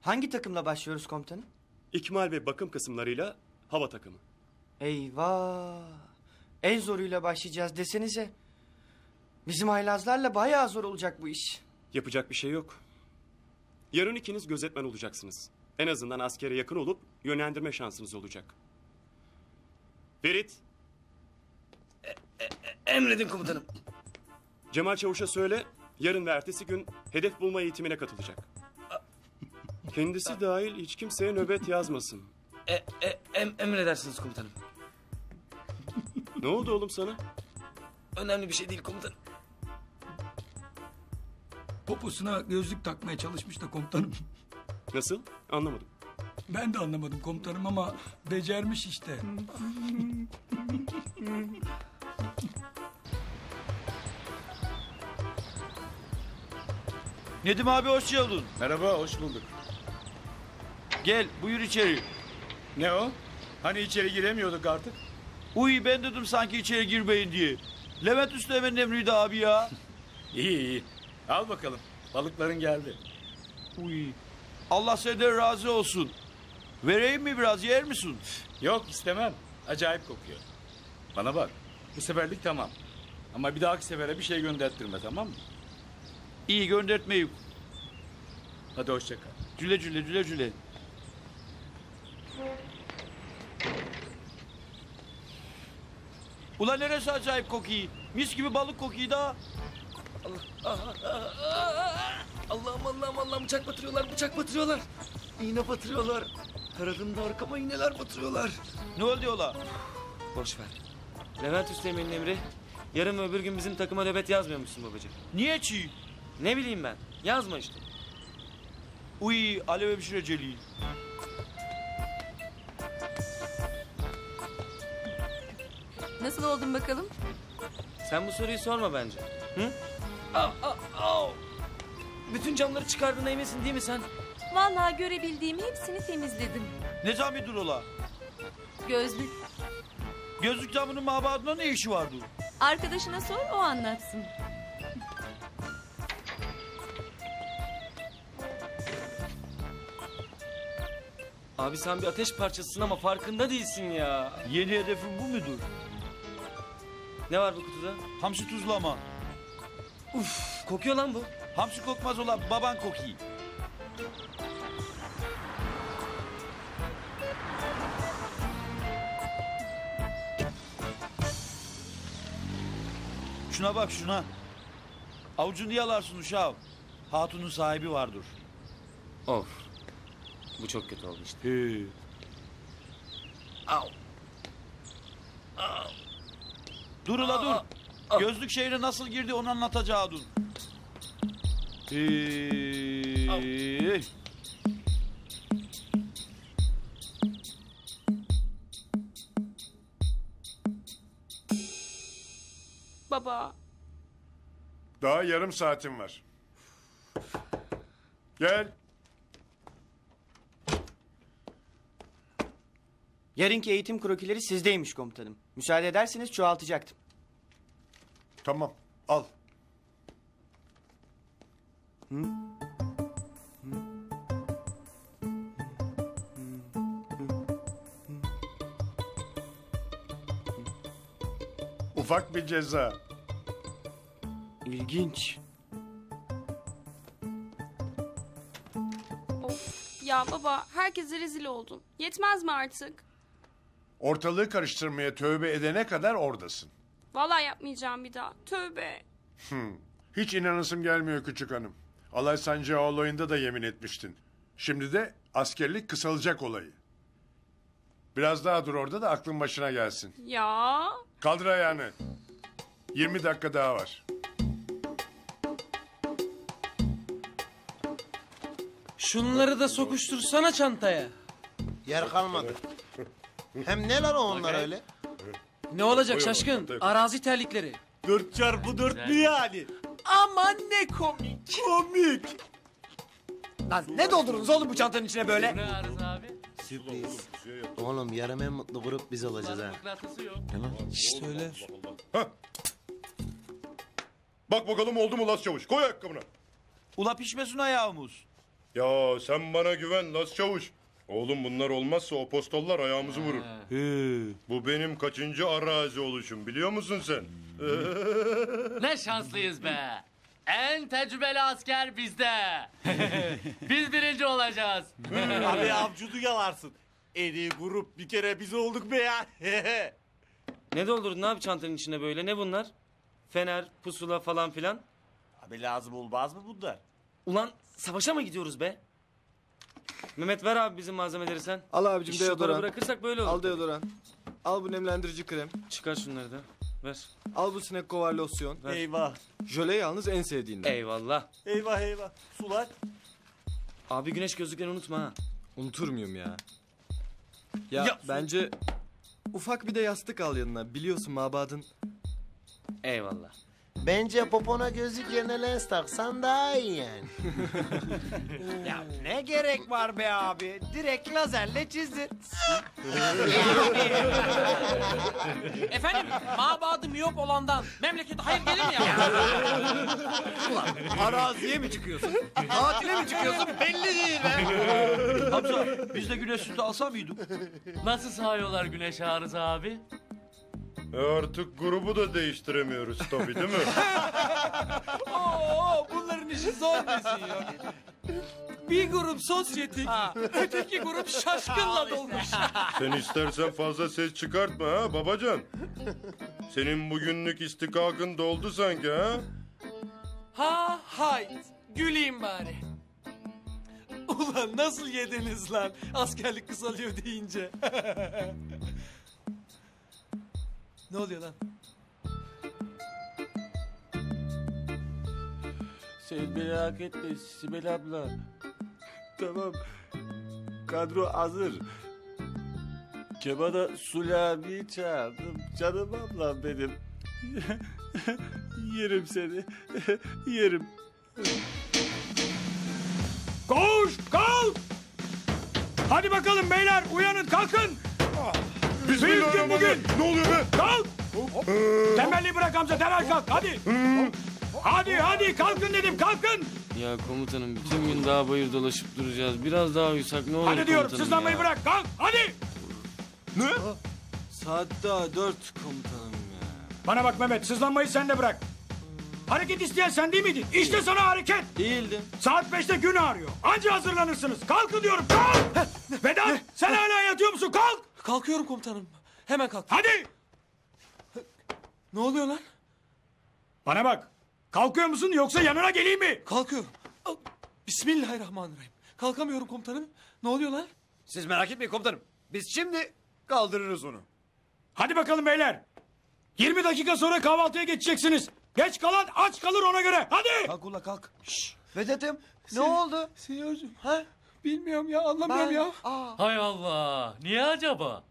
Hangi takımla başlıyoruz komutanım? İkmal ve bakım kısımlarıyla hava takımı. Eyvah. En zoruyla başlayacağız desenize. Bizim haylazlarla bayağı zor olacak bu iş. Yapacak bir şey yok. Yarın ikiniz gözetmen olacaksınız. En azından askere yakın olup yönlendirme şansınız olacak. Ferit, Emredin komutanım. Cemal Çavuş'a söyle, yarın ve ertesi gün hedef bulma eğitimine katılacak. Kendisi dahil hiç kimseye nöbet yazmasın. E, e, em, emredersiniz komutanım. Ne oldu oğlum sana? Önemli bir şey değil komutanım. Poposuna gözlük takmaya çalışmış da komutanım. Nasıl? Anlamadım. Ben de anlamadım komutanım ama becermiş işte. Nedim abi hoş geldin. Merhaba, hoş bulduk. Gel buyur içeri. Ne o? Hani içeri giremiyorduk artık? Uy ben dedim sanki içeri girmeyin diye. Levent Üsteğmen'in emriydi abi ya. İyi iyi. Al bakalım. Balıkların geldi. Uy. Allah senden razı olsun. Vereyim mi biraz yer misin? Yok istemem. Acayip kokuyor. Bana bak. Bu seferlik tamam. Ama bir dahaki sefere bir şey gönderttirme tamam mı? İyi göndertmeyim. Hadi hoşça kal. Cüle cüle cüle cüle. Ulan neresi acayip kokuyor? Mis gibi balık kokuyor da. Allah'ım Allah'ım Allah'ım bıçak batırıyorlar bıçak batırıyorlar. İğne batırıyorlar. Karadım da arkama iğneler batırıyorlar. Ne oldu ola? Boş ver. Levent Üsteğmen'in emri. Yarın ve öbür gün bizim takıma nöbet yazmıyormuşsun babacığım. Niye çiğ? Ne bileyim ben. Yazma işte. Uy alev hemşireceliği. Nasıl oldun bakalım? Sen bu soruyu sorma bence. Hı? Au, au, au. Bütün camları çıkardığına eminsin değil mi sen? Vallahi görebildiğim hepsini temizledim. Ne zahmet dur ola? Gözlük. Gözlük camının mabadına ne işi vardı? Arkadaşına sor o anlatsın. Abi sen bir ateş parçasısın ama farkında değilsin ya. Yeni hedefin bu mudur? Ne var bu kutuda? Hamsi tuzlama. Uf, kokuyor lan bu. Hamsi kokmaz ola baban kokuyor. Şuna bak şuna. Avucunu yalarsın uşağım. Hatunun sahibi vardır. Of. Bu çok kötü oldu işte. He. Au. Dur ula dur. Gözlük şehre nasıl girdi onu anlatacaktım. Hey. Baba. Daha yarım saatim var. Gel. Yarınki eğitim krokileri sizdeymiş komutanım. Müsaade ederseniz çoğaltacaktım. Tamam al. Hı? Ufak bir ceza. İlginç. Of ya baba herkese rezil oldun. Yetmez mi artık? Ortalığı karıştırmaya tövbe edene kadar oradasın. Vallahi yapmayacağım bir daha. Tövbe. Hmm. Hiç inanasım gelmiyor küçük hanım. Alay sancağı olayında da yemin etmiştin. Şimdi de askerlik kısalacak olayı. Biraz daha dur orada da aklın başına gelsin. Ya Kaldır ayağını. 20 dakika daha var. Şunları da sokuştursana çantaya. Yer kalmadı. Hem ne lan o onlar öyle? Ne olacak şaşkın? Arazi terlikleri. Dört çarpı dört mü yani? Aman ne komik. Komik. Lan ne doldurdunuz oğlum bu çantanın içine böyle? Sürpriz. Oğlum yarım en mutlu grup biz olacağız ha. İşte öyle. Bak bakalım oldu mu Las Çavuş? Koy ayakkabına. Ula pişmesin ayağımız. Ya sen bana güven Las Çavuş. Oğlum bunlar olmazsa o postollar ayağımızı vurur. Bu benim kaçıncı arazi oluşum biliyor musun sen? Ne şanslıyız be. En tecrübeli asker bizde. Biz birinci olacağız. Abi avcudu yalarsın. En iyi grup bir kere biz olduk be ya. Ne doldurdun abi çantanın içine böyle? Ne bunlar? Fener, pusula falan filan. Abi lazım olmaz mı bunlar? Ulan savaşa mı gidiyoruz be? Mehmet ver abi bizim malzemeleri sen. Al abicim Şuraları deodoran. bırakırsak böyle olur. Al deodoran. Al bu nemlendirici krem. Çıkar şunları da. Ver. Al bu sinek kovar losyon. Ver. Eyvah. Jöle yalnız en sevdiğinden. Eyvallah. Eyvah eyvah. Sular. Abi güneş gözlüklerini unutma ha. Unutur muyum ya? Ya, Ya- bence ufak bir de yastık al yanına. Biliyorsun mabadın. Eyvallah. Bence popona gözlük yerine lens taksan daha iyi yani. Ya ne gerek var be abi? Direkt lazerle çizdin. Efendim mabadı miyop olandan memlekete hayır gelir mi ya? Araziye mi çıkıyorsun? Tatile mi çıkıyorsun? Belli değil be. Hamza biz de güneş sütü alsa mıydık? Nasıl sağıyorlar güneş arıza abi? E artık grubu da değiştiremiyoruz tabii değil mi? Oo, bunların işi zor desin ya. Bir grup sosyetik, öteki grup şaşkınla dolmuş. Sen istersen fazla ses çıkartma ha babacan. Senin bugünlük istikakın doldu sanki ha? Ha hayt, güleyim bari. Ulan nasıl yediniz lan askerlik kısalıyor deyince. ne oluyor lan? Sen merak etme Sibel abla. Tamam. Kadro hazır. Kebada Sulami'yi çağırdım. Canım ablam benim. Yerim seni. Yerim. Koş kalk. Hadi bakalım beyler uyanın kalkın. Büyük gün bugün. Ne oluyor be? Kalk. Tembelliği bırak Hamza derhal kalk hadi. Hadi hadi kalkın dedim kalkın. Ya komutanım bütün gün dağ bayır dolaşıp duracağız. Biraz daha uyusak ne olur Hadi diyorum komutanım sızlanmayı ya. bırak kalk hadi. Ne? Saat daha dört komutanım ya. Bana bak Mehmet sızlanmayı sen de bırak. Hareket isteyen sen değil miydin? İşte sana hareket. Değildim. Saat beşte gün ağrıyor. Anca hazırlanırsınız. Kalkın diyorum kalk. Vedat sen hala yatıyor musun? Kalk. Kalkıyorum komutanım. Hemen kalk. Hadi. Ne oluyor lan? Bana bak. Kalkıyor musun yoksa yanına geleyim mi? Kalkıyorum. Al, Bismillahirrahmanirrahim. Kalkamıyorum komutanım. Ne oluyor lan? Siz merak etmeyin komutanım. Biz şimdi kaldırırız onu. Hadi bakalım beyler. 20 dakika sonra kahvaltıya geçeceksiniz. Geç kalan aç kalır ona göre. Hadi. Kalk ula kalk. Vedat'ım ne oldu? Seniorcuğum. Ha? Bilmiyorum ya anlamıyorum Ben- ya. Hay Allah. Niye acaba?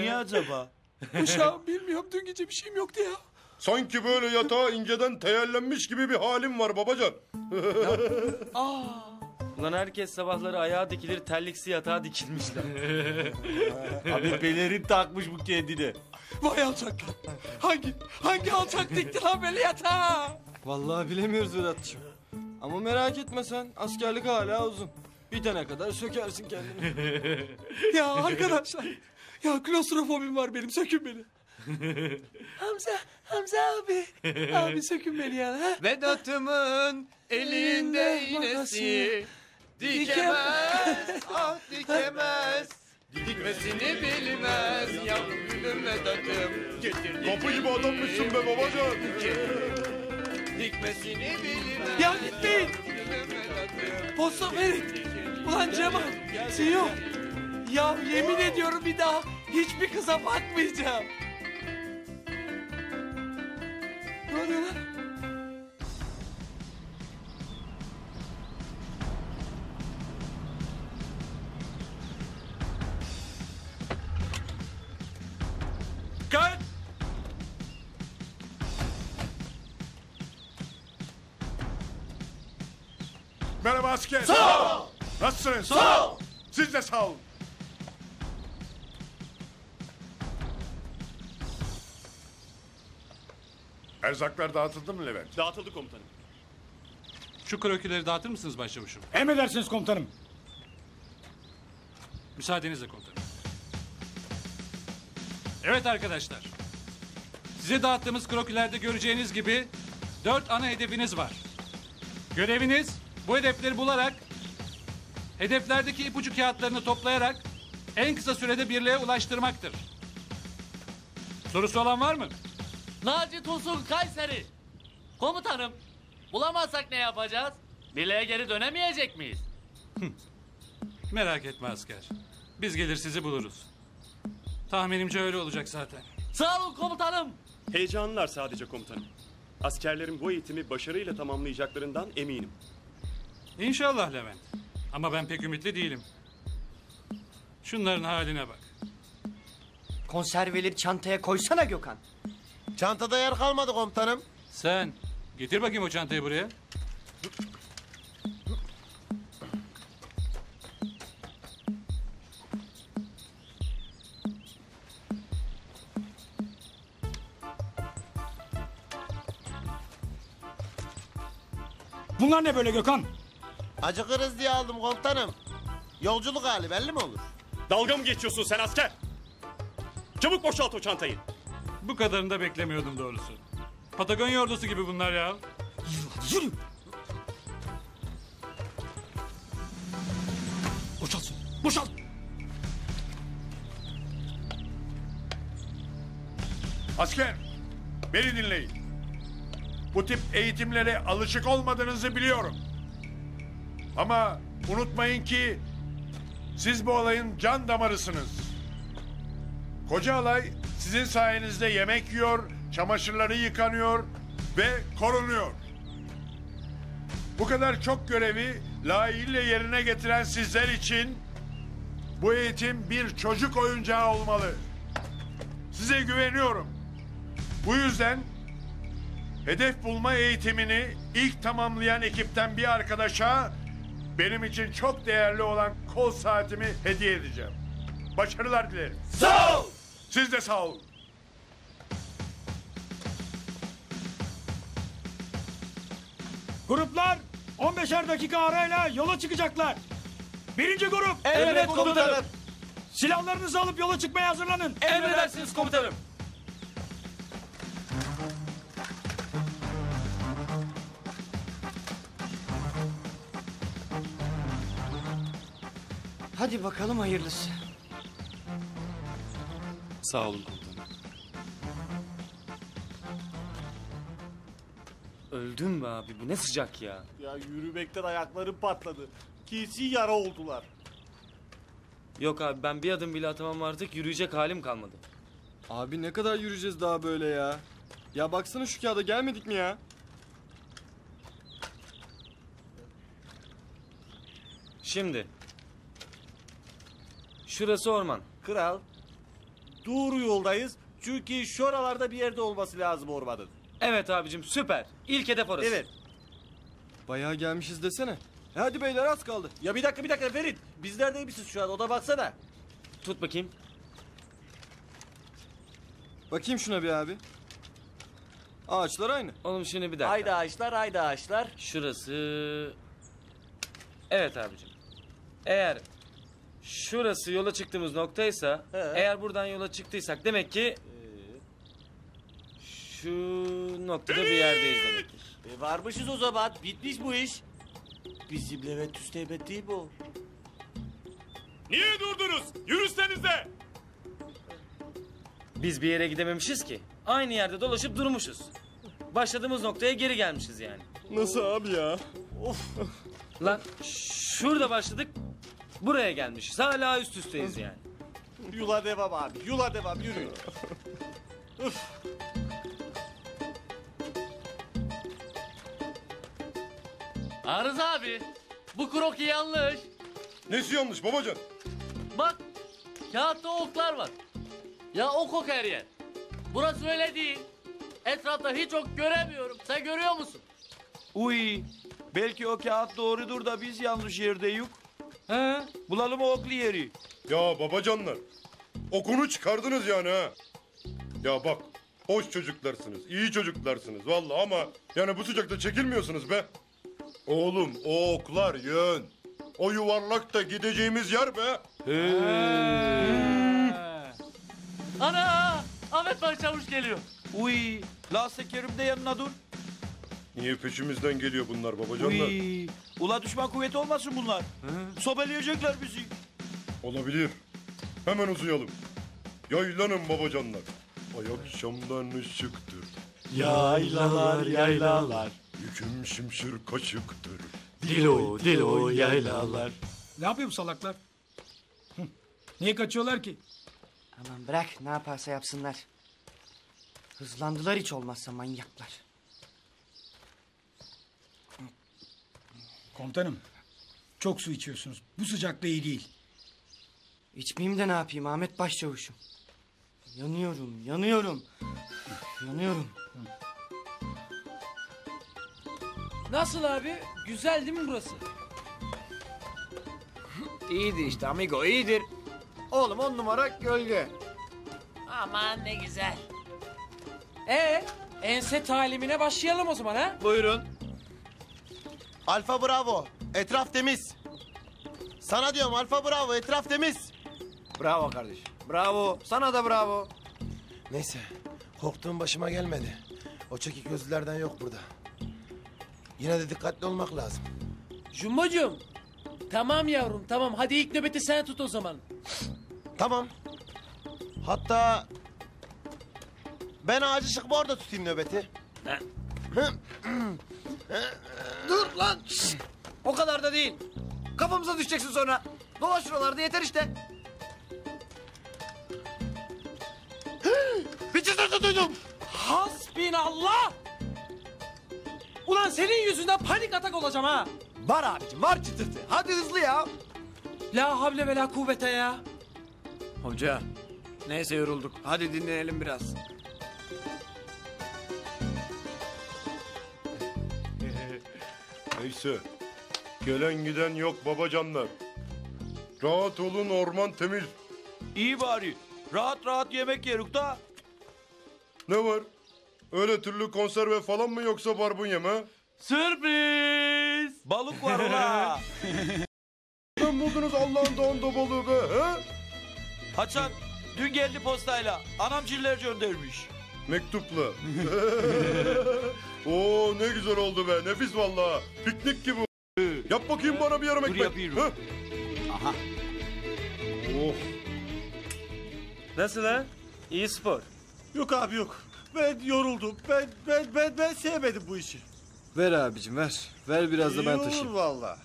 Niye acaba? Uşağım bilmiyorum dün gece bir şeyim yoktu ya. Sanki böyle yatağa inceden teyellenmiş gibi bir halim var babacan. Ulan herkes sabahları ayağa dikilir terliksi yatağa dikilmişler. Abi pelerin takmış bu kendine. Vay alçaklar. Hangi, hangi alçak dikti lan böyle yatağa? Vallahi bilemiyoruz Vedat'cığım. Ama merak etme sen. Askerlik hala uzun. Bitene kadar sökersin kendini. Ya arkadaşlar Ya klostrofobim var benim sökün beni. Hamza, Hamza abi. Abi sökün beni ya. Ha? Vedat'ımın elinde iğnesi Dikemez, ah dikemez Dikmesini bilmez Yavrum gülüm Vedat'ım Getir Kapı gibi adammışsın be babacan. Dikmesini bilmez Ya gitmeyin. Posta verin. Ulan Cemal. CEO. Ya yemin ediyorum bir daha hiçbir kıza bakmayacağım. Ne oluyor lan? Merhaba asker. Sağ ol. Nasılsınız? Sağ ol. Siz de sağ olun. Erzaklar dağıtıldı mı Levent? Dağıtıldı komutanım. Şu krokileri dağıtır mısınız başçavuşum? Emredersiniz komutanım. Müsaadenizle komutanım. Evet arkadaşlar. Size dağıttığımız krokilerde göreceğiniz gibi dört ana hedefiniz var. Göreviniz bu hedefleri bularak hedeflerdeki ipucu kağıtlarını toplayarak en kısa sürede birliğe ulaştırmaktır. Sorusu olan var mı? Naci Tosun Kayseri. Komutanım, bulamazsak ne yapacağız? Birliğe geri dönemeyecek miyiz? Merak etme asker. Biz gelir sizi buluruz. Tahminimce öyle olacak zaten. Sağ olun komutanım. Heyecanlılar sadece komutanım. Askerlerin bu eğitimi başarıyla tamamlayacaklarından eminim. İnşallah Levent. Ama ben pek ümitli değilim. Şunların haline bak. Konserveleri çantaya koysana Gökhan. Çantada yer kalmadı komutanım. Sen getir bakayım o çantayı buraya. Bunlar ne böyle Gökhan? Acıkırız diye aldım komutanım. Yolculuk hali belli mi olur? Dalga mı geçiyorsun sen asker? Çabuk boşalt o çantayı. Bu kadarını da beklemiyordum doğrusu. Patagonya ordusu gibi bunlar ya. Yürü. Boşalt. Boşalt. Asker, beni dinleyin. Bu tip eğitimlere alışık olmadığınızı biliyorum. Ama unutmayın ki siz bu olayın can damarısınız. Koca alay sizin sayenizde yemek yiyor, çamaşırları yıkanıyor ve korunuyor. Bu kadar çok görevi layığıyla yerine getiren sizler için bu eğitim bir çocuk oyuncağı olmalı. Size güveniyorum. Bu yüzden hedef bulma eğitimini ilk tamamlayan ekipten bir arkadaşa benim için çok değerli olan kol saatimi hediye edeceğim. Başarılar dilerim. Sağ ol. Siz de sağ olun. Gruplar 15'er dakika arayla yola çıkacaklar. Birinci grup. Emret komutanım. Silahlarınızı alıp yola çıkmaya hazırlanın. Emredersiniz komutanım. Hadi bakalım hayırlısı. Sağ olun komutanım. Öldüm be abi bu ne sıcak ya. Ya yürümekten ayaklarım patladı. Kesin yara oldular. Yok abi ben bir adım bile atamam artık yürüyecek halim kalmadı. Abi ne kadar yürüyeceğiz daha böyle ya? Ya baksana şu kağıda gelmedik mi ya? Şimdi. Şurası orman. Kral. Doğru yoldayız. Çünkü şuralarda bir yerde olması lazım ormanın. Evet abicim süper. İlk hedef orası. Evet. Bayağı gelmişiz desene. E Hadi beyler az kaldı. Ya bir dakika bir dakika Ferit. Biz neredeymişiz şu an? Oda baksana. Tut bakayım. Bakayım şuna bir abi. Ağaçlar aynı. Oğlum şimdi bir dakika. Haydi ağaçlar haydi ağaçlar. Şurası... Evet abicim. Eğer Şurası yola çıktığımız noktaysa eğer buradan yola çıktıysak demek ki şu noktada bir yerdeyiz demektir. E varmışız o zaman. Bitmiş bu iş. Bizim Levent Üsteğmen değil o? Niye durdunuz? Yürüsenize. Biz bir yere gidememişiz ki. Aynı yerde dolaşıp durmuşuz. Başladığımız noktaya geri gelmişiz yani. Nasıl abi ya? Of. Lan şurada başladık. Buraya gelmişiz. Hala üst üsteyiz yani. Yula devam abi. Yula devam. Yürüyün. Üf. Arız abi. Bu kroki yanlış. Nesi yanlış babacan? Bak. Kağıtta oklar var. Ya ok ok her yer. Burası öyle değil. Etrafta hiç ok göremiyorum. Sen görüyor musun? Uy. Belki o kağıt doğrudur da biz yanlış yerdeyiz. He? Bulalım o oklu yeri. Ya babacanlar. Okunu çıkardınız yani ha. Ya bak. Hoş çocuklarsınız. iyi çocuklarsınız vallahi ama yani bu sıcakta çekilmiyorsunuz be. Oğlum o oklar yön. O yuvarlak da gideceğimiz yer be. Ana! Ahmet Başçavuş geliyor. Uy. La sekerim de yanına dur. Niye peşimizden geliyor bunlar babacanlar? Uy. Ula düşman kuvveti olmasın bunlar. Sobeleyecekler bizi. Olabilir. Hemen uzayalım. Yaylanın babacanlar. Ay akşamdan ışıktır. Yaylalar, yaylalar. Yüküm şimşir kaşıktır. Dilo, dilo, yaylalar. Ne yapıyor bu salaklar? Hı, Niye kaçıyorlar ki? Aman bırak ne yaparsa yapsınlar. Hızlandılar hiç olmazsa manyaklar. Komutanım. Çok su içiyorsunuz. Bu sıcakta iyi değil. İçmeyeyim de ne yapayım Ahmet Başçavuş'um. Yanıyorum, yanıyorum. Yanıyorum. Nasıl abi? Güzel değil mi burası? İyidir işte amigo iyidir. Oğlum on numara gölge. Aman ne güzel. Ee, ense talimine başlayalım o zaman ha? Buyurun. Alfa bravo. Etraf temiz. Sana diyorum Alfa bravo. Etraf temiz. Bravo kardeş. Bravo. Sana da bravo. Neyse. Korktuğum başıma gelmedi. O çekik gözlülerden yok burada. Yine de dikkatli olmak lazım. Jumbocuğum. Tamam yavrum tamam. Hadi ilk nöbeti sen tut o zaman. Tamam. Hatta ben ağacı çıkma orada tutayım nöbeti. Dur lan. Şşt! O kadar da değil. Kafamıza düşeceksin sonra. Dolaş şuralarda yeter işte. Bir çıtırtı duydum. Hasbinallah! Ulan senin yüzünden panik atak olacağım ha. Var abicim var çıtırtı. Hadi hızlı ya. La havle ve la kuvvete ya. Hoca. Neyse yorulduk. Hadi dinlenelim biraz. Neyse. Gelen giden yok babacanlar. Rahat olun orman temiz. İyi bari. Rahat rahat yemek yeruk da. Ne var? Öyle türlü konserve falan mı yoksa barbunya mı? Sürpriz. Balık var ula. Ben buldunuz Allah'ın doğanda balığı be. He? Haçan dün geldi postayla. Anam ciller göndermiş. Mektupla. Oo ne güzel oldu be. Nefis vallahi. Piknik gibi. Yap bakayım bana bir yarım ekmek. yapıyorum. Hı? Aha. Oh. Nasıl ha? İyi spor. Yok abi yok. Ben yoruldum. Ben ben ben ben sevmedim bu işi. Ver abicim ver. Ver biraz da İyi ben olur taşıyayım. valla.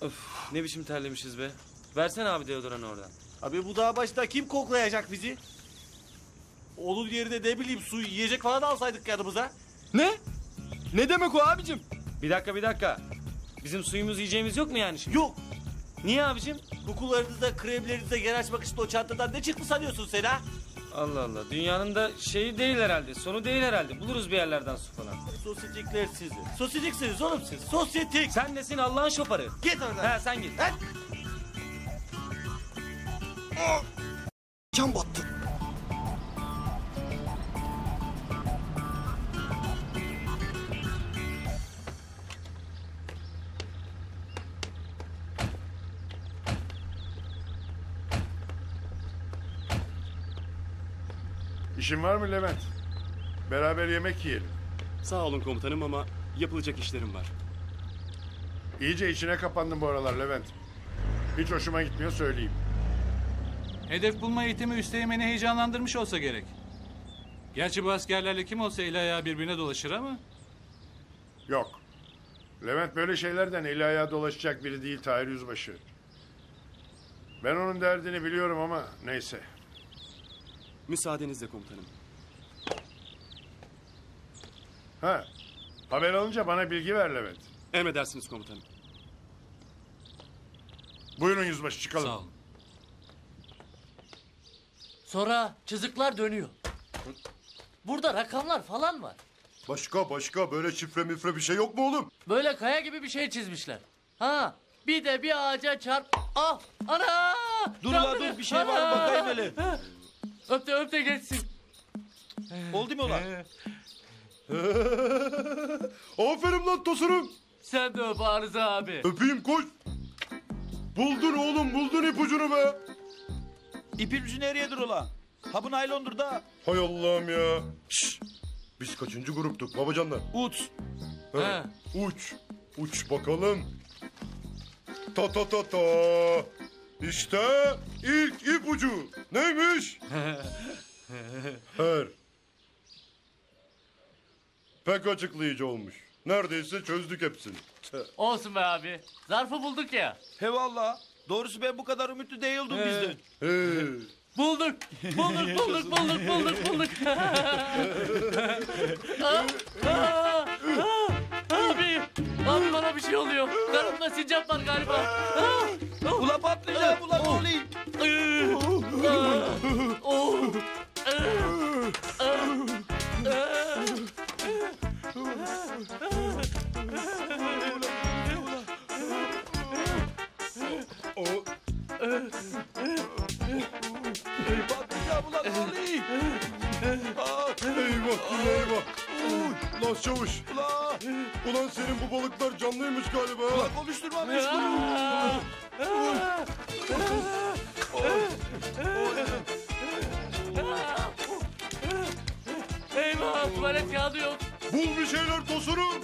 Of ne biçim terlemişiz be. Versene abi deodoranı oradan. Abi bu dağ başında kim koklayacak bizi? Onun yerine ne bileyim su yiyecek falan alsaydık yanımıza. Ne? Ne demek o abicim? Bir dakika bir dakika. Bizim suyumuz yiyeceğimiz yok mu yani şimdi? Yok. Niye abicim? Kokularınıza, kremlerinize yer açmak için o çantadan ne çıktı sanıyorsun sen ha? Allah Allah. Dünyanın da şeyi değil herhalde. Sonu değil herhalde. Buluruz bir yerlerden su falan. Sosyetikler sizi. Sosyetiksiniz oğlum siz. Sosyetik. Sen nesin Allah'ın şoparı? Git oradan. He sen git. Can battı. İşin var mı Levent? Beraber yemek yiyelim. Sağ olun komutanım ama yapılacak işlerim var. İyice içine kapandın bu aralar Levent. Hiç hoşuma gitmiyor söyleyeyim. Hedef bulma eğitimi üsteğmeni heyecanlandırmış olsa gerek. Gerçi bu askerlerle kim olsa el ayağı birbirine dolaşır ama... Yok. Levent böyle şeylerden eli ayağı dolaşacak biri değil Tahir Yüzbaşı. Ben onun derdini biliyorum ama neyse. Müsaadenizle komutanım. Ha, haber alınca bana bilgi ver Levent. Emredersiniz komutanım. Buyurun yüzbaşı çıkalım. Sağ olun. Sonra çizikler dönüyor. Burada rakamlar falan var. Başka başka böyle şifre mifre bir şey yok mu oğlum? Böyle kaya gibi bir şey çizmişler. Ha bir de bir ağaca çarp. Ah ana! Dur la dur bir şey var mı bakayım hele. Öpte öpte geçsin. Oldu mu ulan? Aferin lan tosunum. Sen de öp Arıza abi. Öpeyim koş. Buldun oğlum buldun ipucunu be. İpin ucu nereyedir ulan? Ha bu naylondur da. Hay Allah'ım ya. Şşş. Biz kaçıncı gruptuk babacanlar? Uç. He. Uç. Uç bakalım. Ta ta ta ta. İşte ilk ipucu. Neymiş? Her. Pek açıklayıcı olmuş. Neredeyse çözdük hepsini. Olsun be abi. Zarfı bulduk ya. He valla. Doğrusu ben bu kadar ümitli değildim bizden. He. Bulduk. Bulduk bulduk bulduk bulduk bulduk. Ah, ah, ah, abi. Abi bana bir şey oluyor. Karnımda sincap var galiba. Ah, ah. Ula patlayacağım ne oluyor? Canlıymış galiba. Beni şunu. Eyvah tuvalet kağıdı yok. Bul bir şeyler tosunum.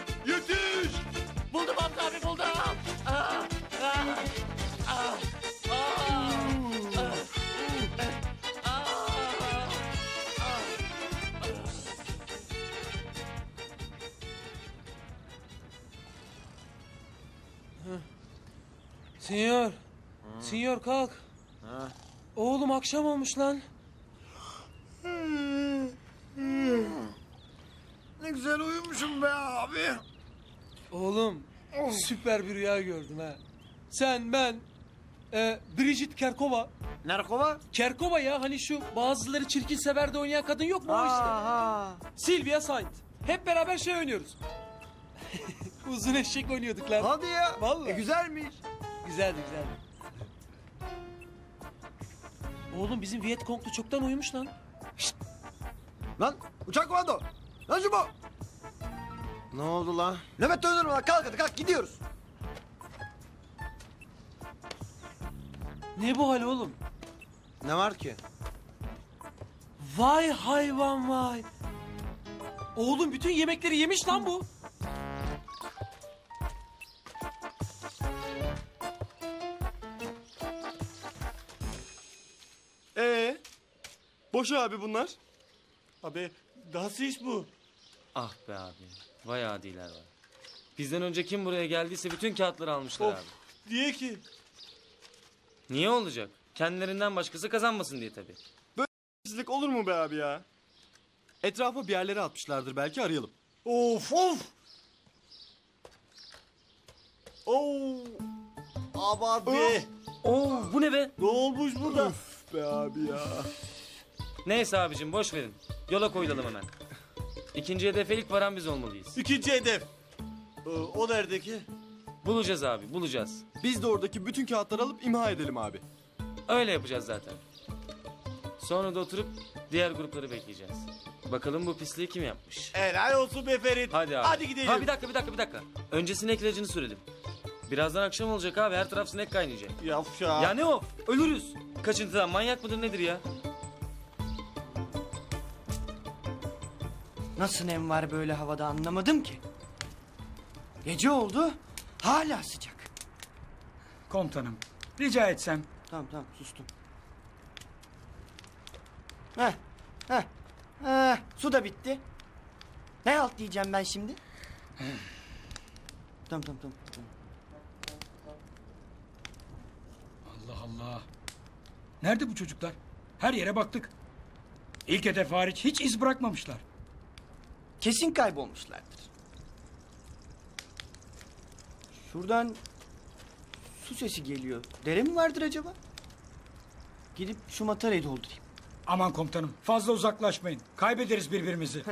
Sinyor. Sinyor kalk. Oğlum akşam olmuş lan. Ne güzel uyumuşum be abi. Oğlum süper bir rüya gördüm ha. Sen ben e, Bridget Kerkova. Nerkova? Kerkova ya hani şu bazıları çirkin sever de oynayan kadın yok mu o işte. ha. Sylvia Saint. Hep beraber şey oynuyoruz. Uzun eşek oynuyorduk lan. Hadi ya. Vallahi. E, güzelmiş. Güzeldi güzeldi. Oğlum bizim Vietcong'lu çoktan uyumuş lan. Lan uçak komando. Lan şu bu. Ne oldu lan? Nöbet dönüyorum lan kalk hadi kalk gidiyoruz. Ne bu hal oğlum? Ne var ki? Vay hayvan vay. Oğlum bütün yemekleri yemiş lan bu. Ee, boş abi bunlar. Abi nasıl iş bu? Ah be abi. Vay adiler var. Bizden önce kim buraya geldiyse bütün kağıtları almışlar Of. abi. Niye ki? Niye olacak? Kendilerinden başkası kazanmasın diye tabii. Sizlik olur mu be abi ya? Etrafa bir yerlere atmışlardır belki arayalım. Of of! Oo! Abi! Oo bu ne be? Ne olmuş burada? be abi ya. Neyse abicim boş verin. Yola koyulalım hemen. İkinci hedefe ilk varan biz olmalıyız. İkinci hedef. Ee, o nerede ki? Bulacağız abi bulacağız. Biz de oradaki bütün kağıtları alıp imha edelim abi. Öyle yapacağız zaten. Sonra da oturup diğer grupları bekleyeceğiz. Bakalım bu pisliği kim yapmış? Helal olsun be Ferit. Hadi abi. Hadi gidelim. Ha bir dakika bir dakika bir dakika. Önce sinek ilacını sürelim. Birazdan akşam olacak abi her taraf sinek kaynayacak. Yavşa. Ya ne o? Ölürüz. Kaçıntıdan manyak mıdır nedir ya? Nasıl nem var böyle havada anlamadım ki. Gece oldu hala sıcak. Komutanım rica etsem. Tamam tamam sustum. Heh, heh, heh, su da bitti. Ne alt diyeceğim ben şimdi? tamam tamam tamam. Allah. Nerede bu çocuklar? Her yere baktık. İlk hedef hariç hiç iz bırakmamışlar. Kesin kaybolmuşlardır. Şuradan su sesi geliyor. Dere mi vardır acaba? Gidip şu matarayı doldurayım. Aman komutanım fazla uzaklaşmayın. Kaybederiz birbirimizi.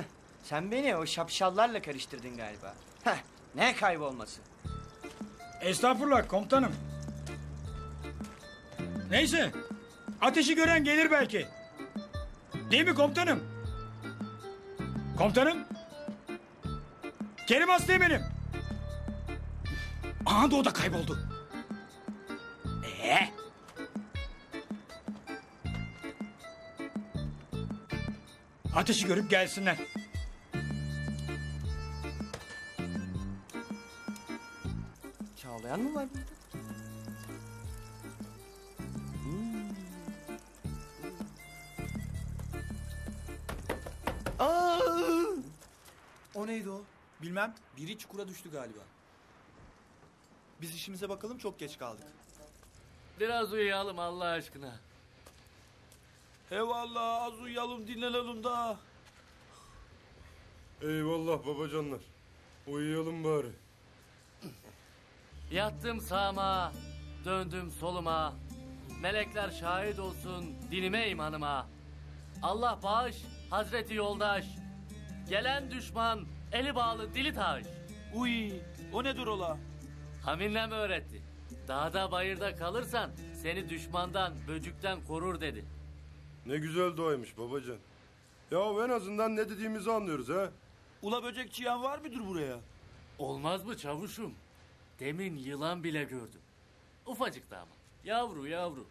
Sen beni o şapşallarla karıştırdın galiba. Heh, ne kaybolması? Estağfurullah komutanım. Neyse. Ateşi gören gelir belki. Değil mi komutanım? Komutanım. Kerim Asteğmen'im. Aha da o da kayboldu. Ee? Ateşi görüp gelsinler. Çağlayan mı var burada? O neydi o? Bilmem. Biri çukura düştü galiba. Biz işimize bakalım çok geç kaldık. Biraz uyuyalım Allah aşkına. Eyvallah az uyuyalım dinlenelim daha. Eyvallah babacanlar. Uyuyalım bari. Yattım sağıma, döndüm soluma. Melekler şahit olsun dinime imanıma. Allah bağış, Hazreti yoldaş. Gelen düşman, eli bağlı dili taş. Uy, o nedir ola? Haminlem öğretti. Dağda bayırda kalırsan seni düşmandan, böcükten korur dedi. Ne güzel duaymış babacan. Ya en azından ne dediğimizi anlıyoruz ha. Ula böcek çiyan var mıdır buraya? Olmaz mı çavuşum? Demin yılan bile gördüm. Ufacık da ama. Yavru yavru.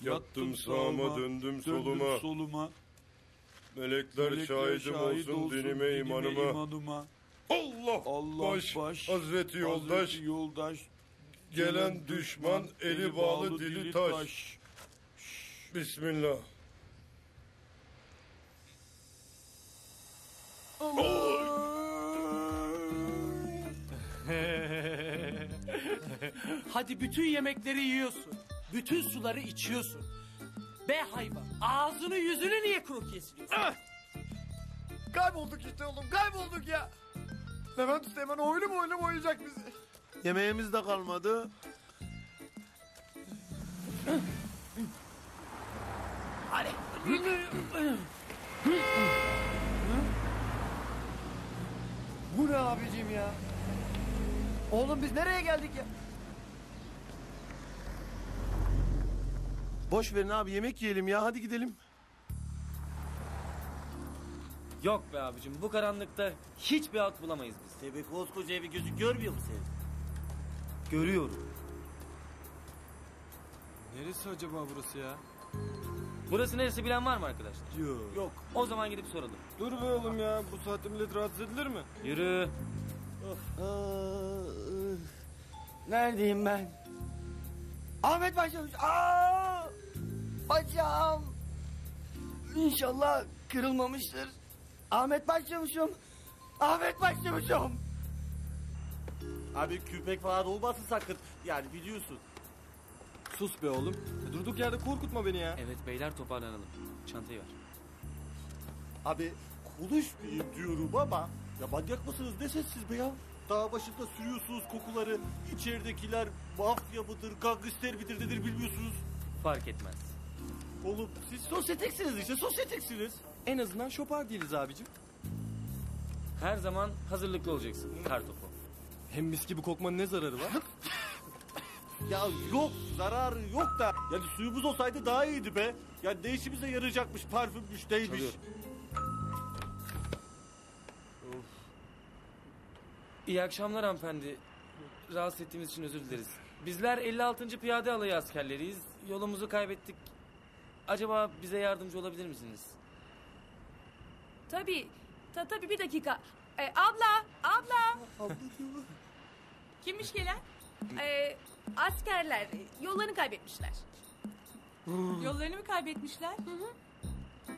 Yattım sağıma döndüm soluma. soluma. Melekler, Melekler şahidim şahit olsun, dinime, imanıma. imanıma. Allah, Allah baş, baş, Hazreti yoldaş, Hazreti yoldaş, gelen düşman, eli bağlı, dili taş. Bismillah. Hadi bütün yemekleri yiyorsun. Bütün suları içiyorsun. Be hayvan ağzını yüzünü niye kuru kesiyorsun? Kaybolduk işte oğlum kaybolduk ya. Levent Üsteğmen oyunu mu oyunu mu oynayacak bizi? Yemeğimiz de kalmadı. Hadi. Bu ne abicim ya? Oğlum biz nereye geldik ya? Boş verin abi yemek yiyelim ya hadi gidelim. Yok be abicim bu karanlıkta hiçbir alt bulamayız biz. Tabii koskoca evi gözü görmüyor mu senin? Görüyorum. Neresi acaba burası ya? Burası neresi bilen var mı arkadaşlar? Yok. Yok. O zaman gidip soralım. Dur be oğlum ya. Bu saatte millet rahatsız edilir mi? Yürü. Neredeyim ben? Ahmet başlamış. Aa! Bacağım. İnşallah kırılmamıştır. Ahmet başlamışım. Ahmet başlamışım. Abi küpek falan olmasın sakın. Yani biliyorsun. Sus be oğlum. Durduk yerde korkutma beni ya. Evet beyler toparlanalım. Çantayı ver. Abi konuşmayayım diyorum ama ya manyak mısınız ne sessiz be ya? Dağ başında sürüyorsunuz kokuları. İçeridekiler mafya mıdır, gangster midir nedir bilmiyorsunuz. Fark etmez. Oğlum siz sosyeteksiniz işte sosyeteksiniz. En azından şopar değiliz abicim. Her zaman hazırlıklı olacaksın. Kartopu. Hem mis gibi kokmanın ne zararı var? Ya yok zararı yok da. Yani suyumuz olsaydı daha iyiydi be. Ya ne işimize yarayacakmış parfümmüş neymiş. Çalıyorum. İyi akşamlar hanımefendi. Rahatsız ettiğimiz için özür dileriz. Bizler 56. Piyade Alayı askerleriyiz. Yolumuzu kaybettik. Acaba bize yardımcı olabilir misiniz? Tabii Ta, tabii bir dakika. Ee, abla, abla. Kimmiş gelen? Ee, askerler yollarını kaybetmişler. Yollarını mı kaybetmişler? Hı hı.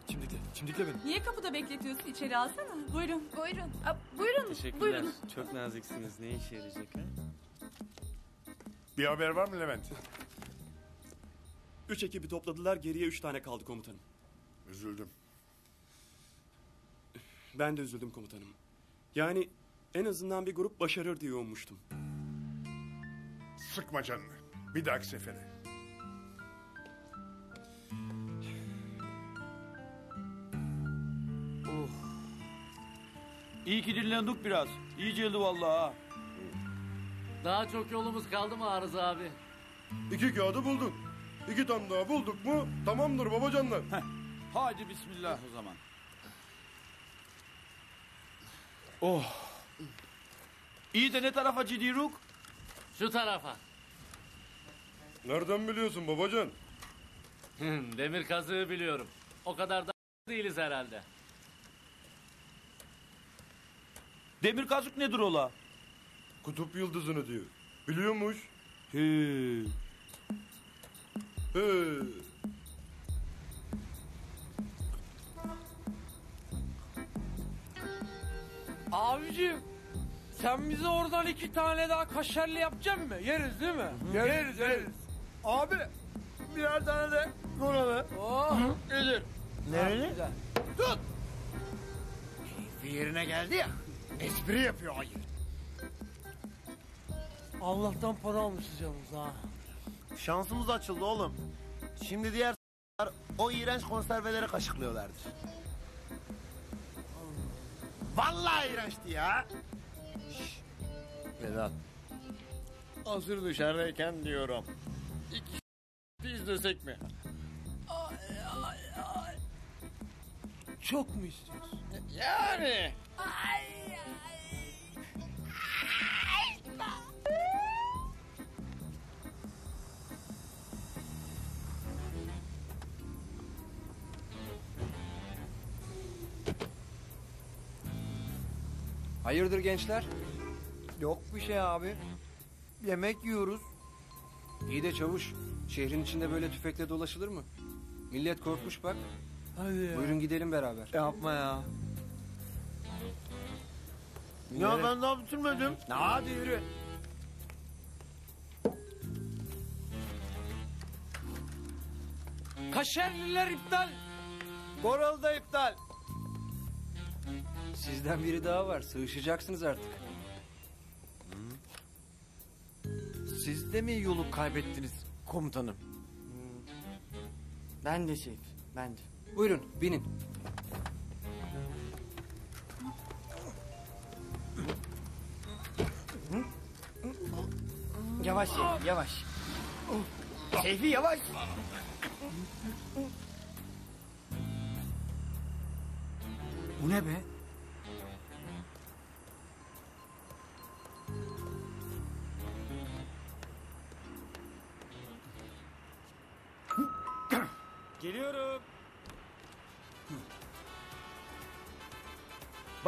Çimdikle, çimdikle beni. Niye kapıda bekletiyorsun? İçeri alsana. Buyurun. Buyurun. Aa, buyurun. Teşekkürler. Buyurun. Çok naziksiniz. Ne işe yarayacak ha? Bir haber var mı Levent? Üç ekibi topladılar geriye üç tane kaldı komutanım. Üzüldüm. Ben de üzüldüm komutanım. Yani en azından bir grup başarır diye ummuştum. Sıkma canını. Bir dahaki sefere. İyi ki dinlendik biraz. İyi geldi vallahi ha. Daha çok yolumuz kaldı mı Arız abi? İki kağıdı bulduk. İki tane daha bulduk mu tamamdır babacanlar. Hadi bismillah o zaman. Oh. İyi de ne tarafa gidiyoruz? Şu tarafa. Nereden biliyorsun babacan? Demir kazığı biliyorum. O kadar da değiliz herhalde. Demir kazık nedir ola? Kutup yıldızını diyor. Biliyormuş. He. He. Abicim sen bize oradan iki tane daha kaşarlı yapacaksın mı? Yeriz değil mi? Yeriz yeriz. Abi birer tane de konalı. Oh. Gelir. Nereli? Tut. Bir yerine geldi ya. Espri yapıyor ayı. Allah'tan para almışız yalnız ha. Şansımız açıldı oğlum. Şimdi diğer s**lar o iğrenç konserveleri kaşıklıyorlardır. Vallahi iğrençti ya. Vedat. Hazır dışarıdayken diyorum. İki izlesek mi? Çok mu istiyorsun? Yani. Hayırdır gençler? Yok bir şey abi. Yemek yiyoruz. İyi de çavuş. Şehrin içinde böyle tüfekle dolaşılır mı? Millet korkmuş bak. Hadi ya. Buyurun gidelim beraber. Yapma ya. Ya ben daha bitirmedim. Hadi yürü. Kaşarlılar iptal. Koral da iptal. Sizden biri daha var. Sığışacaksınız artık. Siz de mi yolu kaybettiniz komutanım? Ben de Seyit, ben de. Buyurun binin. Yavaş Seyfi, yavaş. Seyfi yavaş. Bu ne be?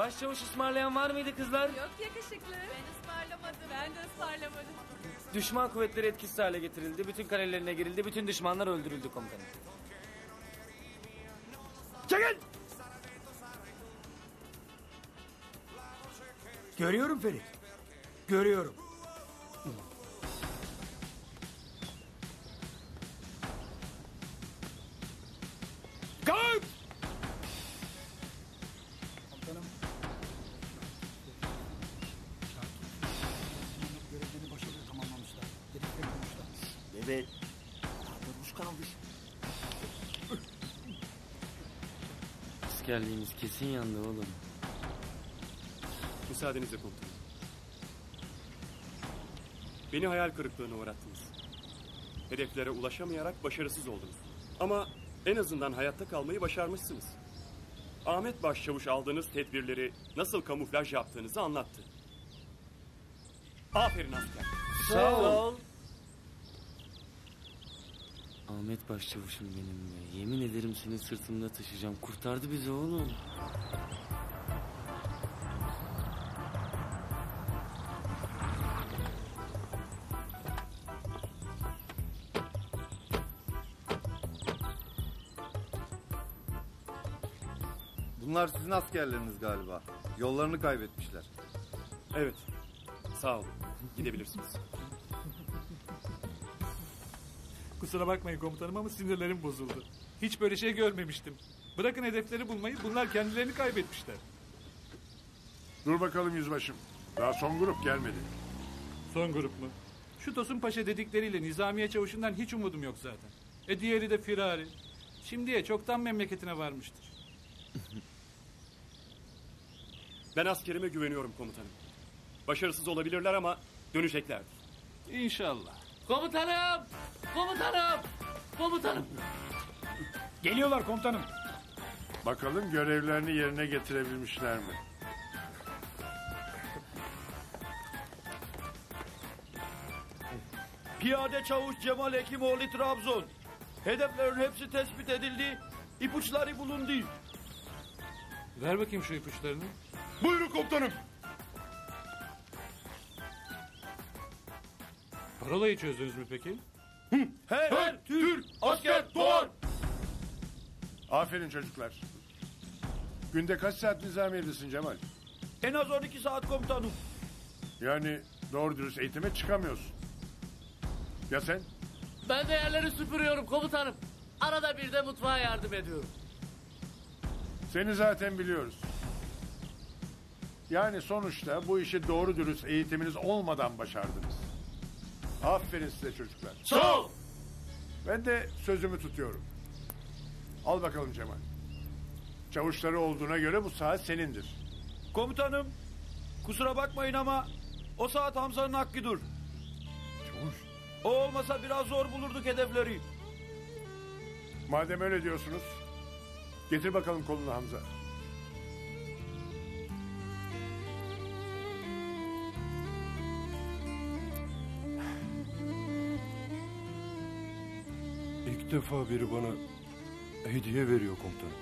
Başçavuş ısmarlayan var mıydı kızlar? Yok yakışıklı. Ben ısmarlamadım. Ben de ısmarlamadım. Düşman kuvvetleri etkisiz hale getirildi. Bütün kalelerine girildi. Bütün düşmanlar öldürüldü komutanım. Çekil! Görüyorum Ferit. Görüyorum. Askerliğimiz kesin yandı oğlum. Müsaadenizle komutanım. Beni hayal kırıklığına uğrattınız. Hedeflere ulaşamayarak başarısız oldunuz. Ama en azından hayatta kalmayı başarmışsınız. Ahmet Başçavuş aldığınız tedbirleri nasıl kamuflaj yaptığınızı anlattı. Aferin asker. Sağ ol. Ahmet başçavuşum benim be. Yemin ederim seni sırtımda taşıyacağım. Kurtardı bizi oğlum. Bunlar sizin askerleriniz galiba. Yollarını kaybetmişler. Evet. Sağ olun. Gidebilirsiniz. Kusura bakmayın komutanım ama sinirlerim bozuldu. Hiç böyle şey görmemiştim. Bırakın hedefleri bulmayı bunlar kendilerini kaybetmişler. Dur bakalım yüzbaşım. Daha son grup gelmedi. Son grup mu? Şu Tosun Paşa dedikleriyle Nizamiye Çavuşu'ndan hiç umudum yok zaten. E diğeri de firari. Şimdiye çoktan memleketine varmıştır. Ben askerime güveniyorum komutanım. Başarısız olabilirler ama döneceklerdir. İnşallah. Komutanım! Komutanım! Komutanım! Geliyorlar komutanım. Bakalım görevlerini yerine getirebilmişler mi? Piyade çavuş Cemal Hekimoğlu Trabzon. Hedeflerin hepsi tespit edildi. İpuçları bulundu. Ver bakayım şu ipuçlarını. Buyurun komutanım. Parolayı çözdünüz mü peki? Her, her Türk asker doğar. Aferin çocuklar. Günde kaç saat nizamiyedesin Cemal? En az 12 saat komutanım. Yani doğru dürüst eğitime çıkamıyorsun. Ya sen? Ben de yerleri süpürüyorum komutanım. Arada bir de mutfağa yardım ediyorum. Seni zaten biliyoruz. Yani sonuçta bu işi doğru dürüst eğitiminiz olmadan başardınız. Aferin size çocuklar. Sağ ol. Ben de sözümü tutuyorum. Al bakalım Cemal. Çavuşları olduğuna göre bu saat senindir. Komutanım kusura bakmayın ama o saat Hamza'nın hakkıdır. Çavuş. O olmasa biraz zor bulurduk hedefleri. Madem öyle diyorsunuz, getir bakalım kolunu Hamza. İlk defa biri bana hediye veriyor komutanım.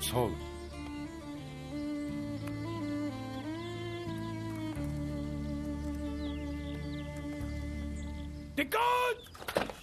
Sağ olun. Dikkat!